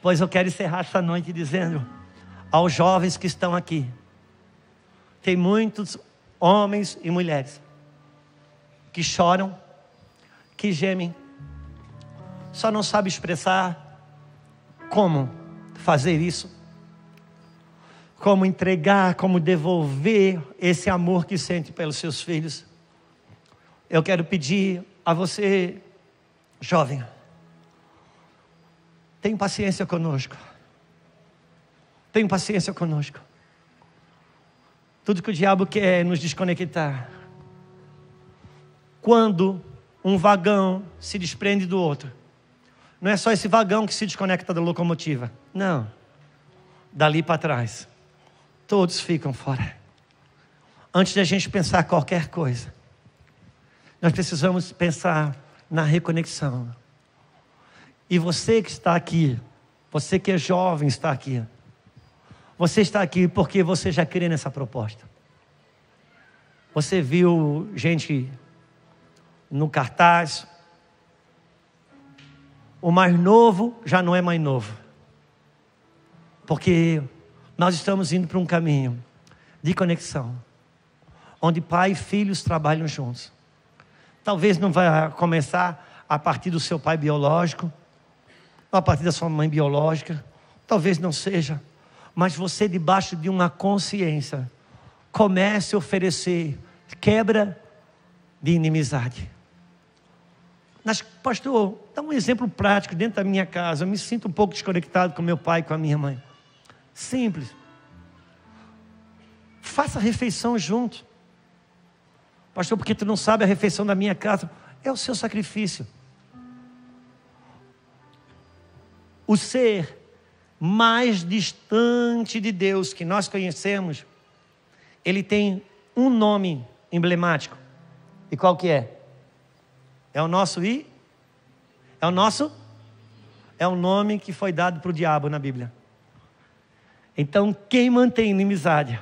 Speaker 14: Pois eu quero encerrar essa noite dizendo aos jovens que estão aqui: tem muitos homens e mulheres que choram, que gemem, só não sabe expressar como fazer isso, como entregar, como devolver esse amor que sente pelos seus filhos. Eu quero pedir a você, jovem, tenha paciência conosco. Tenha paciência conosco. Tudo que o diabo quer é nos desconectar. Quando um vagão se desprende do outro, não é só esse vagão que se desconecta da locomotiva. Não. Dali para trás, todos ficam fora. Antes de a gente pensar qualquer coisa, nós precisamos pensar na reconexão. E você que está aqui, você que é jovem está aqui, você está aqui porque você já crê nessa proposta. Você viu gente no cartaz. O mais novo já não é mais novo. Porque nós estamos indo para um caminho de conexão, onde pai e filhos trabalham juntos. Talvez não vai começar a partir do seu pai biológico, a partir da sua mãe biológica. Talvez não seja. Mas você, debaixo de uma consciência, comece a oferecer quebra de inimizade. Mas, pastor, dá um exemplo prático dentro da minha casa. Eu me sinto um pouco desconectado com meu pai e com a minha mãe. Simples. Faça a refeição junto. Pastor, porque tu não sabe a refeição da minha casa. É o seu sacrifício. O ser mais distante de Deus que nós conhecemos, ele tem um nome emblemático. E qual que é? É o nosso i? É o nosso? É o nome que foi dado para o diabo na Bíblia. Então, quem mantém inimizade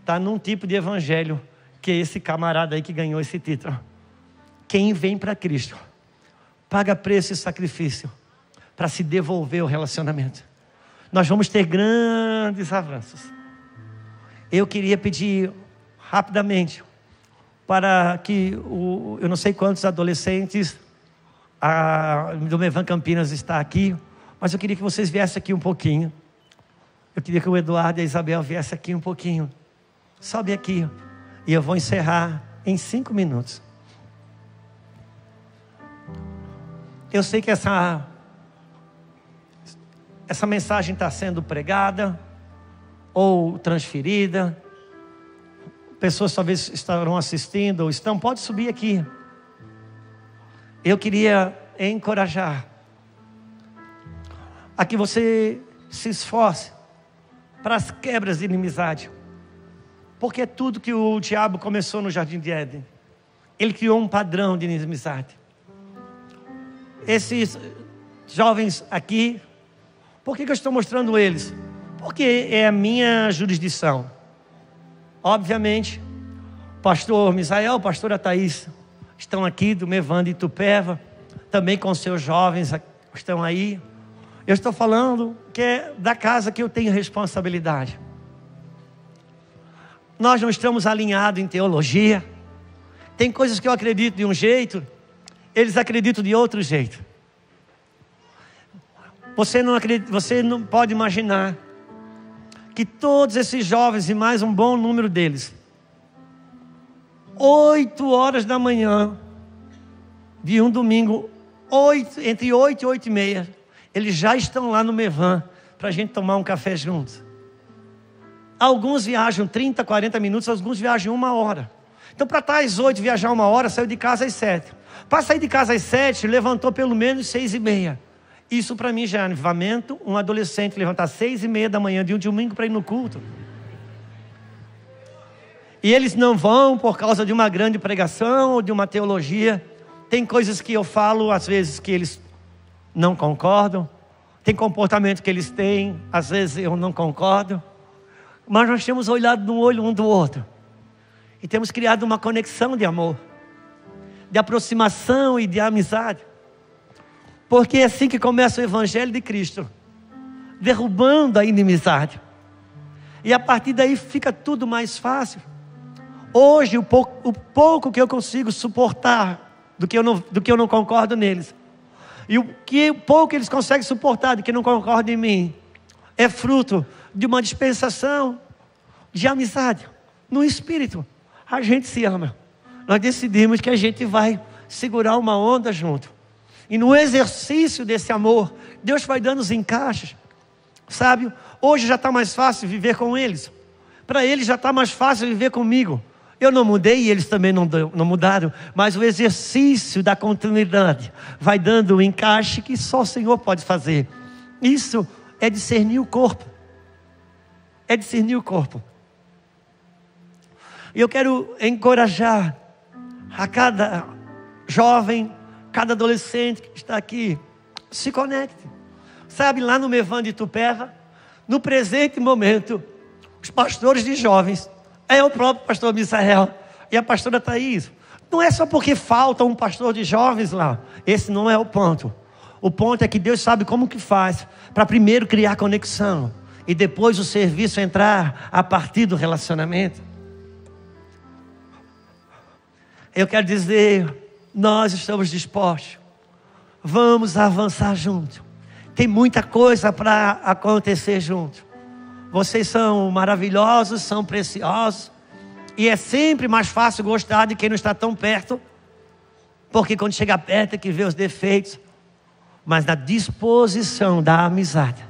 Speaker 14: está num tipo de evangelho que é esse camarada aí que ganhou esse título. Quem vem para Cristo paga preço e sacrifício para se devolver o relacionamento. Nós vamos ter grandes avanços. Eu queria pedir rapidamente para que o, eu não sei quantos adolescentes a, do Mevan Campinas está aqui, mas eu queria que vocês viessem aqui um pouquinho. Eu queria que o Eduardo e a Isabel viessem aqui um pouquinho. Sobe aqui. E eu vou encerrar em cinco minutos. Eu sei que essa, essa mensagem está sendo pregada ou transferida pessoas talvez estarão assistindo ou estão, pode subir aqui. Eu queria encorajar a que você se esforce para as quebras de inimizade. Porque é tudo que o diabo começou no jardim de Éden. Ele criou um padrão de inimizade. Esses jovens aqui, por que, que eu estou mostrando eles? Porque é a minha jurisdição. Obviamente, pastor Misael, pastora Thaís, estão aqui do Mevando e Tupéva, também com seus jovens estão aí. Eu estou falando que é da casa que eu tenho responsabilidade. Nós não estamos alinhados em teologia. Tem coisas que eu acredito de um jeito, eles acreditam de outro jeito. Você não, acredita, você não pode imaginar que todos esses jovens e mais um bom número deles, oito horas da manhã de um domingo, oito, entre oito e oito e meia, eles já estão lá no Mevan para a gente tomar um café juntos. Alguns viajam 30, 40 minutos, alguns viajam uma hora. Então, para estar às oito, viajar uma hora, saiu de casa às sete. Para sair de casa às sete, levantou pelo menos seis e meia. Isso para mim já é avivamento. Um adolescente levantar seis e meia da manhã de um domingo para ir no culto. E eles não vão por causa de uma grande pregação ou de uma teologia. Tem coisas que eu falo, às vezes, que eles não concordam. Tem comportamento que eles têm, às vezes eu não concordo. Mas nós temos olhado no olho um do outro. E temos criado uma conexão de amor, de aproximação e de amizade. Porque é assim que começa o Evangelho de Cristo derrubando a inimizade. E a partir daí fica tudo mais fácil. Hoje, o pouco, o pouco que eu consigo suportar do que eu não, do que eu não concordo neles, e o que o pouco eles conseguem suportar do que não concordam em mim, é fruto de uma dispensação de amizade no espírito. A gente se ama. Nós decidimos que a gente vai segurar uma onda junto. E no exercício desse amor, Deus vai dando os encaixes. Sabe? Hoje já está mais fácil viver com eles. Para eles já está mais fácil viver comigo. Eu não mudei e eles também não, não mudaram. Mas o exercício da continuidade vai dando o encaixe que só o Senhor pode fazer. Isso é discernir o corpo. É discernir o corpo. E eu quero encorajar a cada jovem, cada adolescente que está aqui, se conecte. Sabe, lá no Mevan de Tupéva, no presente momento, os pastores de jovens, é o próprio pastor Misael e a pastora Thaís. Não é só porque falta um pastor de jovens lá. Esse não é o ponto. O ponto é que Deus sabe como que faz para primeiro criar conexão e depois o serviço entrar a partir do relacionamento. Eu quero dizer nós estamos dispostos. Vamos avançar juntos. Tem muita coisa para acontecer juntos. Vocês são maravilhosos, são preciosos. E é sempre mais fácil gostar de quem não está tão perto. Porque quando chega perto é que vê os defeitos. Mas na disposição da amizade,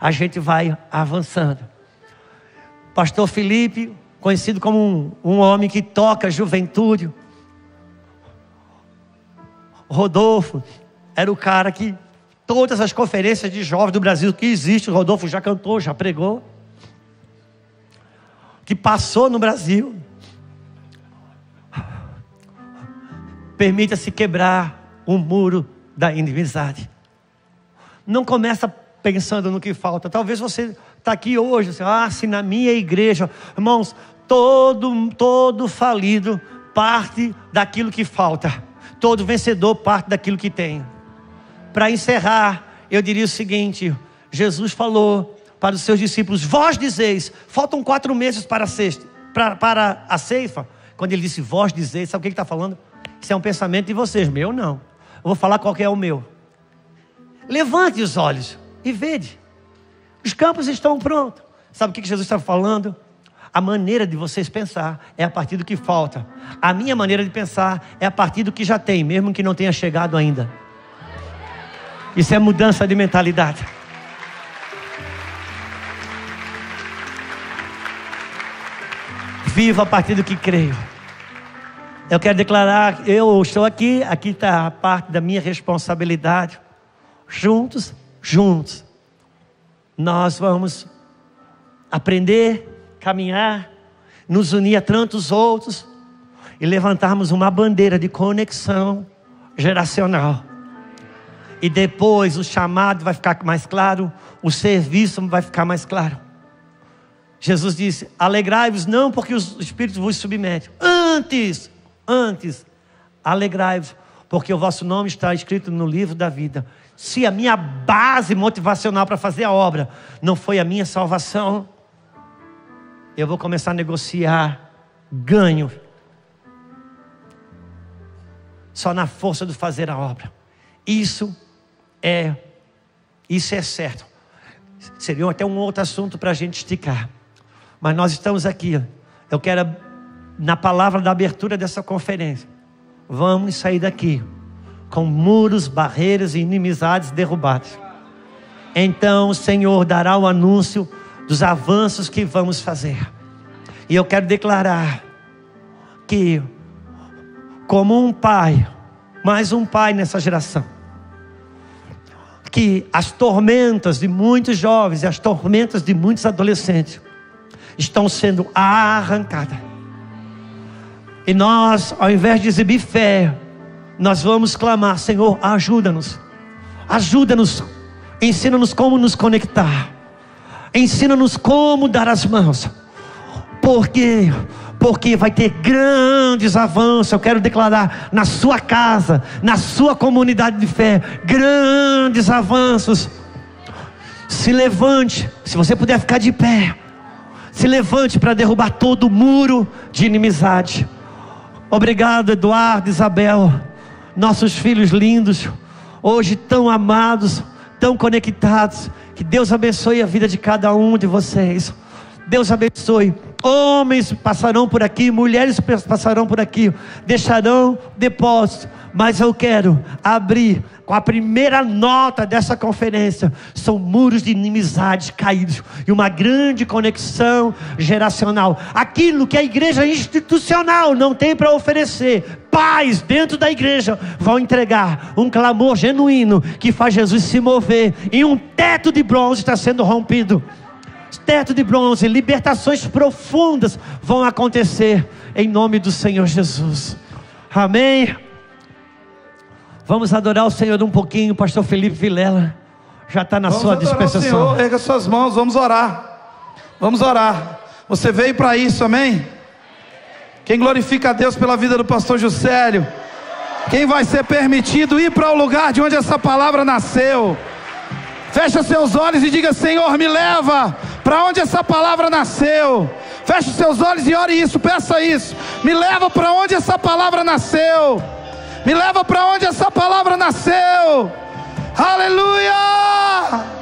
Speaker 14: a gente vai avançando. Pastor Felipe, conhecido como um, um homem que toca juventude. Rodolfo era o cara que todas as conferências de jovens do Brasil que existe, o Rodolfo já cantou, já pregou, que passou no Brasil. Permita-se quebrar o muro da inimizade. Não começa pensando no que falta. Talvez você está aqui hoje, assim, ah, se na minha igreja, irmãos, todo todo falido parte daquilo que falta. Todo vencedor parte daquilo que tem. Para encerrar, eu diria o seguinte: Jesus falou para os seus discípulos: Vós dizeis, faltam quatro meses para a, sexta, para, para a ceifa. Quando ele disse vós dizeis, sabe o que ele está falando? Isso é um pensamento de vocês, meu não. Eu vou falar qual é o meu. Levante os olhos e vede. Os campos estão prontos. Sabe o que Jesus está falando? A maneira de vocês pensar é a partir do que falta. A minha maneira de pensar é a partir do que já tem, mesmo que não tenha chegado ainda. Isso é mudança de mentalidade. Viva a partir do que creio. Eu quero declarar, eu estou aqui, aqui está a parte da minha responsabilidade. Juntos, juntos, nós vamos aprender, caminhar, nos unir a tantos outros e levantarmos uma bandeira de conexão geracional. E depois o chamado vai ficar mais claro, o serviço vai ficar mais claro. Jesus disse: Alegrai-vos não porque os espíritos vos submetem. Antes, antes, alegrai-vos, porque o vosso nome está escrito no livro da vida. Se a minha base motivacional para fazer a obra não foi a minha salvação, eu vou começar a negociar ganho só na força de fazer a obra. Isso é, isso é certo. Seria até um outro assunto para a gente esticar. Mas nós estamos aqui. Eu quero, na palavra da abertura dessa conferência, vamos sair daqui com muros, barreiras e inimizades derrubados. Então o Senhor dará o anúncio dos avanços que vamos fazer. E eu quero declarar que, como um pai, mais um pai nessa geração, que as tormentas de muitos jovens e as tormentas de muitos adolescentes estão sendo arrancadas. E nós, ao invés de exibir fé, nós vamos clamar: Senhor, ajuda-nos, ajuda-nos, ensina-nos como nos conectar, ensina-nos como dar as mãos, porque porque vai ter grandes avanços. Eu quero declarar na sua casa, na sua comunidade de fé, grandes avanços. Se levante, se você puder ficar de pé, se levante para derrubar todo o muro de inimizade. Obrigado, Eduardo, Isabel, nossos filhos lindos, hoje tão amados, tão conectados. Que Deus abençoe a vida de cada um de vocês. Deus abençoe. Homens passarão por aqui, mulheres passarão por aqui, deixarão depósito. Mas eu quero abrir com a primeira nota dessa conferência. São muros de inimizade caídos e uma grande conexão geracional. Aquilo que a igreja institucional não tem para oferecer, pais dentro da igreja vão entregar um clamor genuíno que faz Jesus se mover. E um teto de bronze está sendo rompido teto de bronze, libertações profundas vão acontecer em nome do Senhor Jesus. Amém. Vamos adorar o Senhor um pouquinho, Pastor Felipe Vilela. Já está na
Speaker 9: vamos
Speaker 14: sua dispensação.
Speaker 9: Senhor, erga suas mãos, vamos orar. Vamos orar. Você veio para isso, amém? Quem glorifica a Deus pela vida do pastor Juscelio? Quem vai ser permitido ir para o lugar de onde essa palavra nasceu? Fecha seus olhos e diga: Senhor, me leva para onde essa palavra nasceu, Feche os seus olhos e ore isso, peça isso. Me leva para onde essa palavra nasceu. Me leva para onde essa palavra nasceu. Aleluia!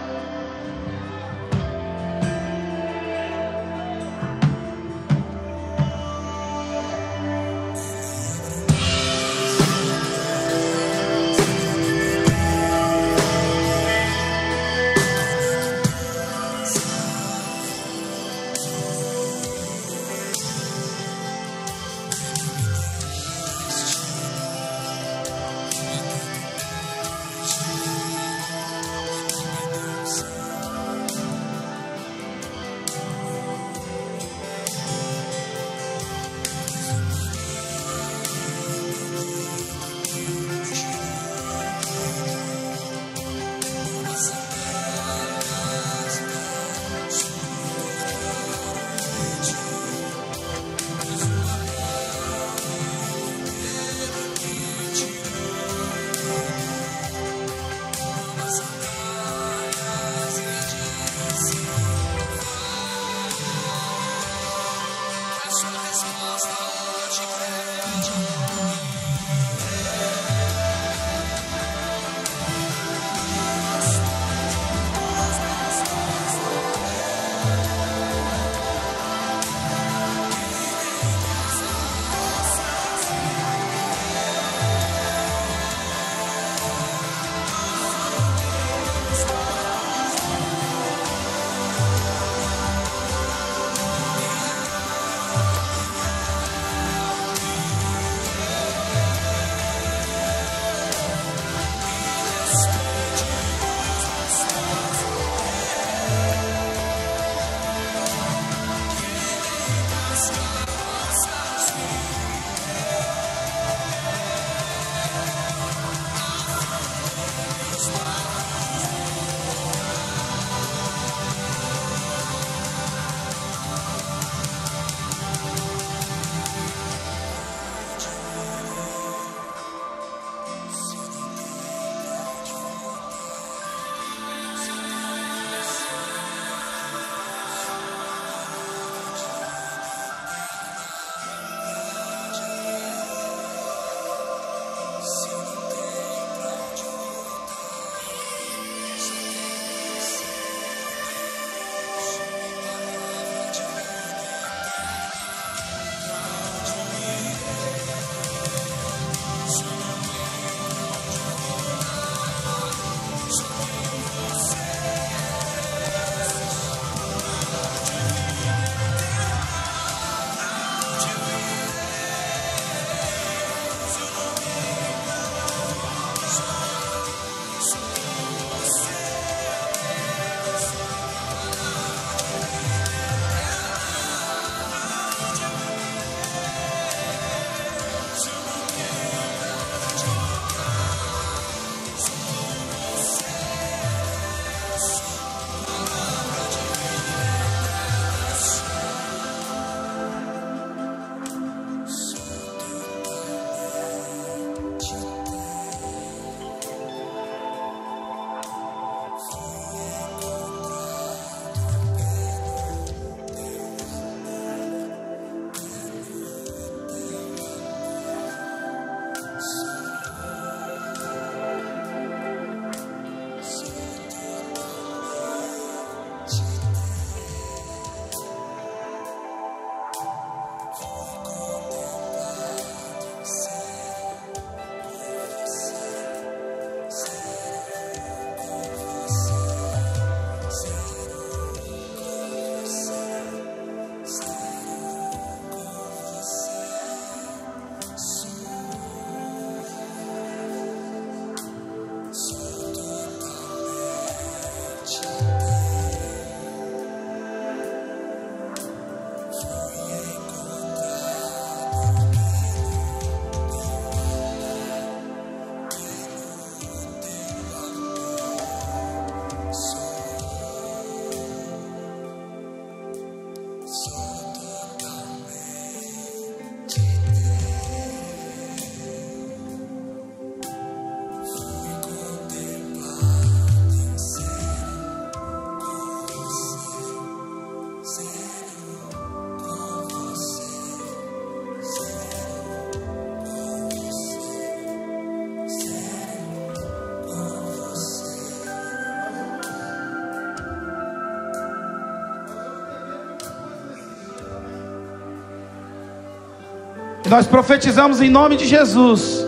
Speaker 1: Nós profetizamos em nome de Jesus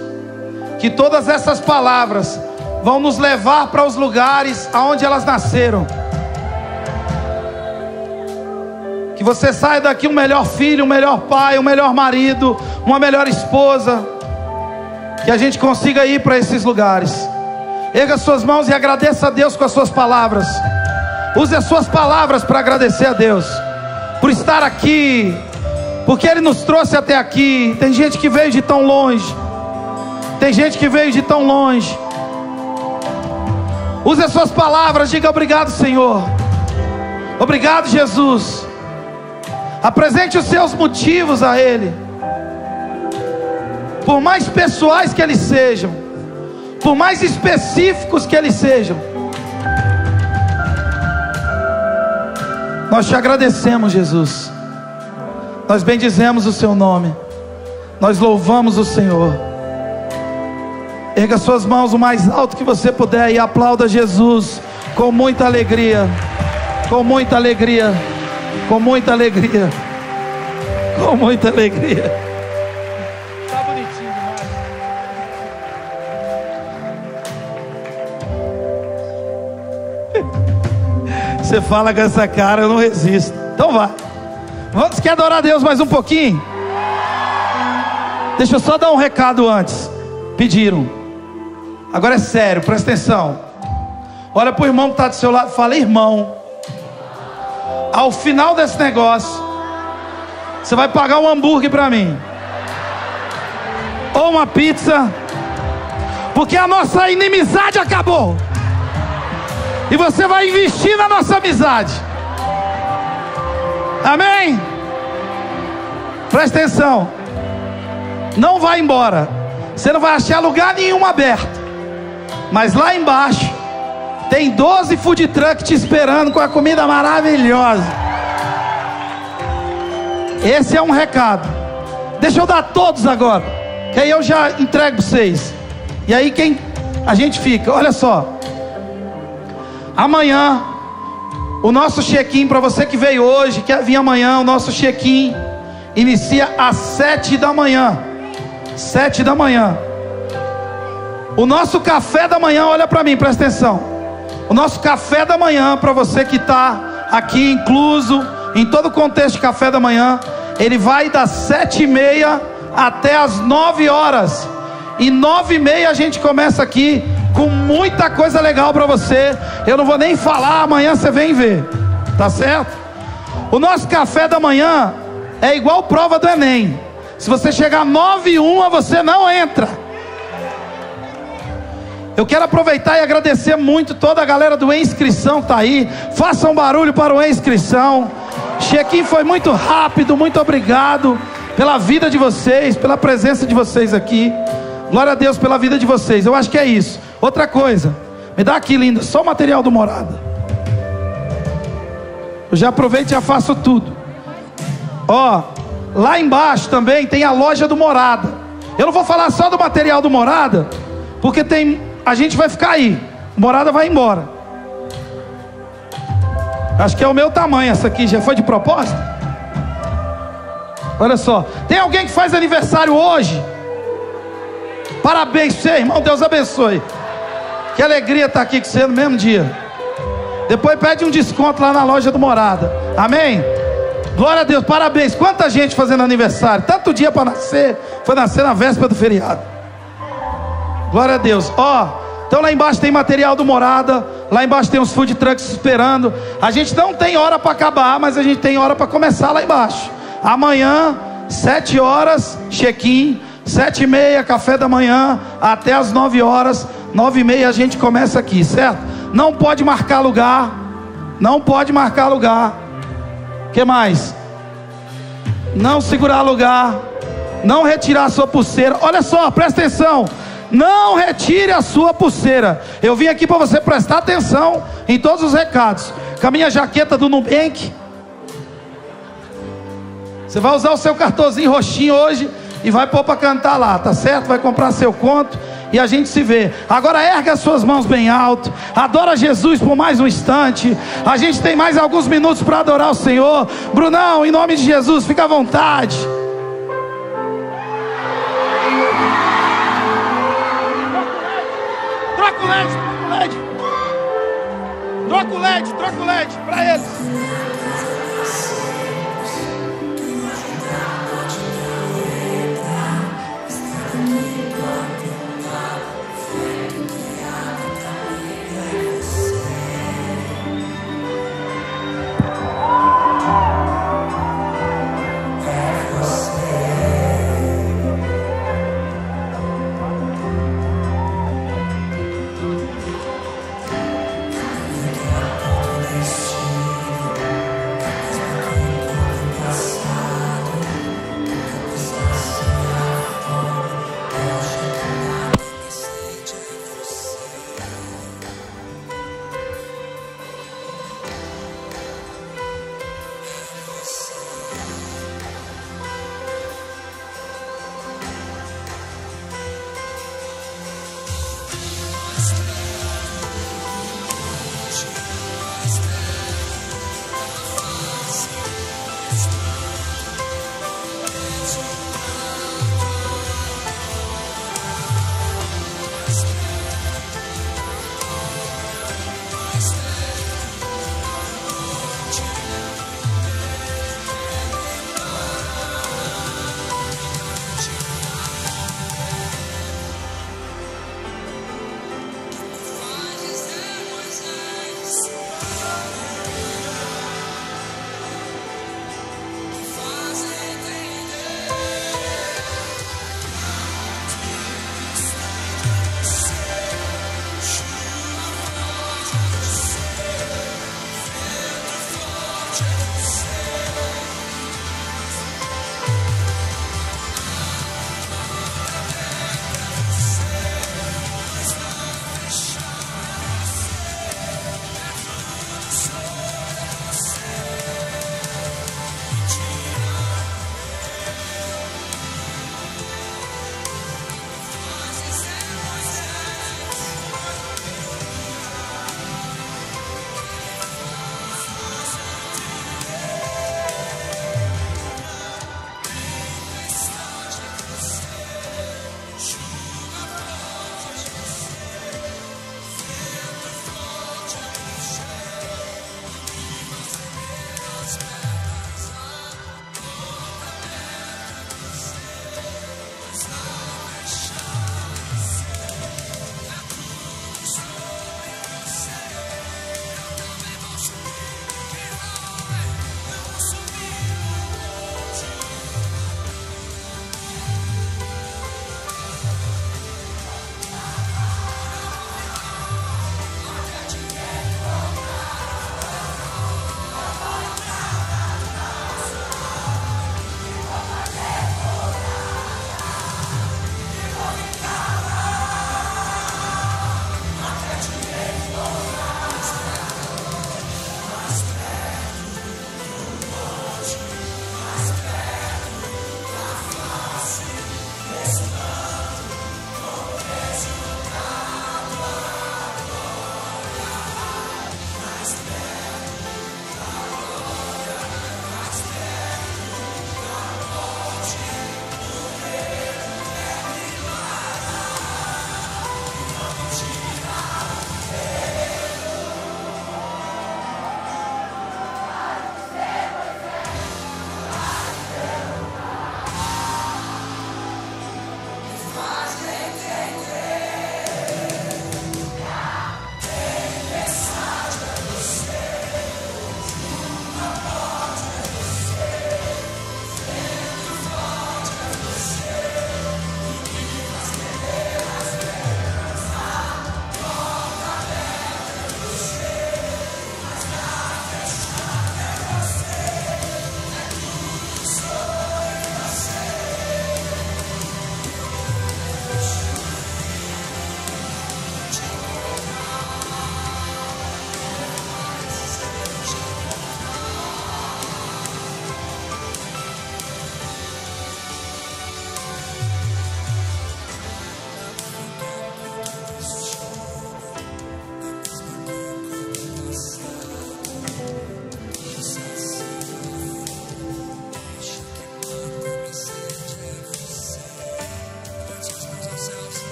Speaker 1: que todas essas palavras vão nos levar para os lugares aonde elas nasceram. Que você saia daqui um melhor filho, um melhor pai, um melhor marido, uma melhor esposa. Que a gente consiga ir para esses lugares. Erga suas mãos e agradeça a Deus com as suas palavras. Use as suas palavras para agradecer a Deus por estar aqui, porque Ele nos trouxe até aqui. Tem gente que veio de tão longe, tem gente que veio de tão longe. Use as suas palavras, diga obrigado, Senhor. Obrigado, Jesus. Apresente os seus motivos a Ele, por mais pessoais que eles sejam, por mais específicos que eles sejam. Nós te agradecemos, Jesus. Nós bendizemos o Seu nome. Nós louvamos o Senhor. Erga suas mãos o mais alto que você puder e aplauda Jesus com muita alegria. Com muita alegria. Com muita alegria. Com muita alegria. Tá bonitinho demais. Você fala com essa cara, eu não resisto. Então vai. Vamos quer adorar a Deus mais um pouquinho? Deixa eu só dar um recado antes. Pediram. Agora é sério, presta atenção. Olha para o irmão que está do seu lado, fala, irmão. Ao final desse negócio, você vai pagar um hambúrguer para mim. Ou uma pizza. Porque a nossa inimizade acabou. E você vai investir na nossa amizade. Amém? Presta atenção. Não vai embora. Você não vai achar lugar nenhum aberto. Mas lá embaixo tem 12 food truck te esperando com a comida maravilhosa. Esse é um recado. Deixa eu dar todos agora. Que aí eu já entrego para vocês. E aí quem a gente fica, olha só. Amanhã o nosso check-in para você que veio hoje, quer vir amanhã, o nosso check-in inicia às sete da manhã. Sete da manhã. O nosso café da manhã, olha para mim, presta atenção. O nosso café da manhã, para você que está aqui incluso, em todo o contexto de café da manhã, ele vai das sete e meia até as nove horas. E nove e meia a gente começa aqui com muita coisa legal para você. Eu não vou nem falar, amanhã você vem ver. Tá certo? O nosso café da manhã é igual prova do Enem. Se você chegar nove e uma, você não entra. Eu quero aproveitar e agradecer muito toda a galera do inscrição que está aí. Faça um barulho para o inscrição. Check-in foi muito rápido, muito obrigado pela vida de vocês, pela presença de vocês aqui. Glória a Deus pela vida de vocês. Eu acho que é isso. Outra coisa, me dá aqui, linda, só o material do morada. Eu já aproveito e já faço tudo. Ó, lá embaixo também tem a loja do morada. Eu não vou falar só do material do morada, porque tem a gente vai ficar aí. Morada vai embora. Acho que é o meu tamanho essa aqui, já foi de propósito? Olha só, tem alguém que faz aniversário hoje? Parabéns você, irmão. Deus abençoe. Que alegria estar aqui com você no mesmo dia. Depois pede um desconto lá na loja do Morada. Amém? Glória a Deus, parabéns. Quanta gente fazendo aniversário. Tanto dia para nascer. Foi nascer na véspera do feriado. Glória a Deus. Ó, então lá embaixo tem material do Morada. Lá embaixo tem uns food trucks esperando. A gente não tem hora para acabar, mas a gente tem hora para começar lá embaixo. Amanhã, sete horas, check-in. Sete e meia, café da manhã, até as nove horas, nove e meia a gente começa aqui, certo? Não pode marcar lugar, não pode marcar lugar. que mais? Não segurar lugar, não retirar a sua pulseira. Olha só, presta atenção. Não retire a sua pulseira. Eu vim aqui para você prestar atenção em todos os recados. Com a minha jaqueta do Nubank. Você vai usar o seu cartãozinho roxinho hoje e vai pôr para cantar lá, tá certo? Vai comprar seu conto e a gente se vê. Agora erga suas mãos bem alto, adora Jesus por mais um instante. A gente tem mais alguns minutos para adorar o Senhor. Brunão, em nome de Jesus, fica à vontade.
Speaker 9: Troca o LED, troca o LED. Troca o LED, troca o LED para eles.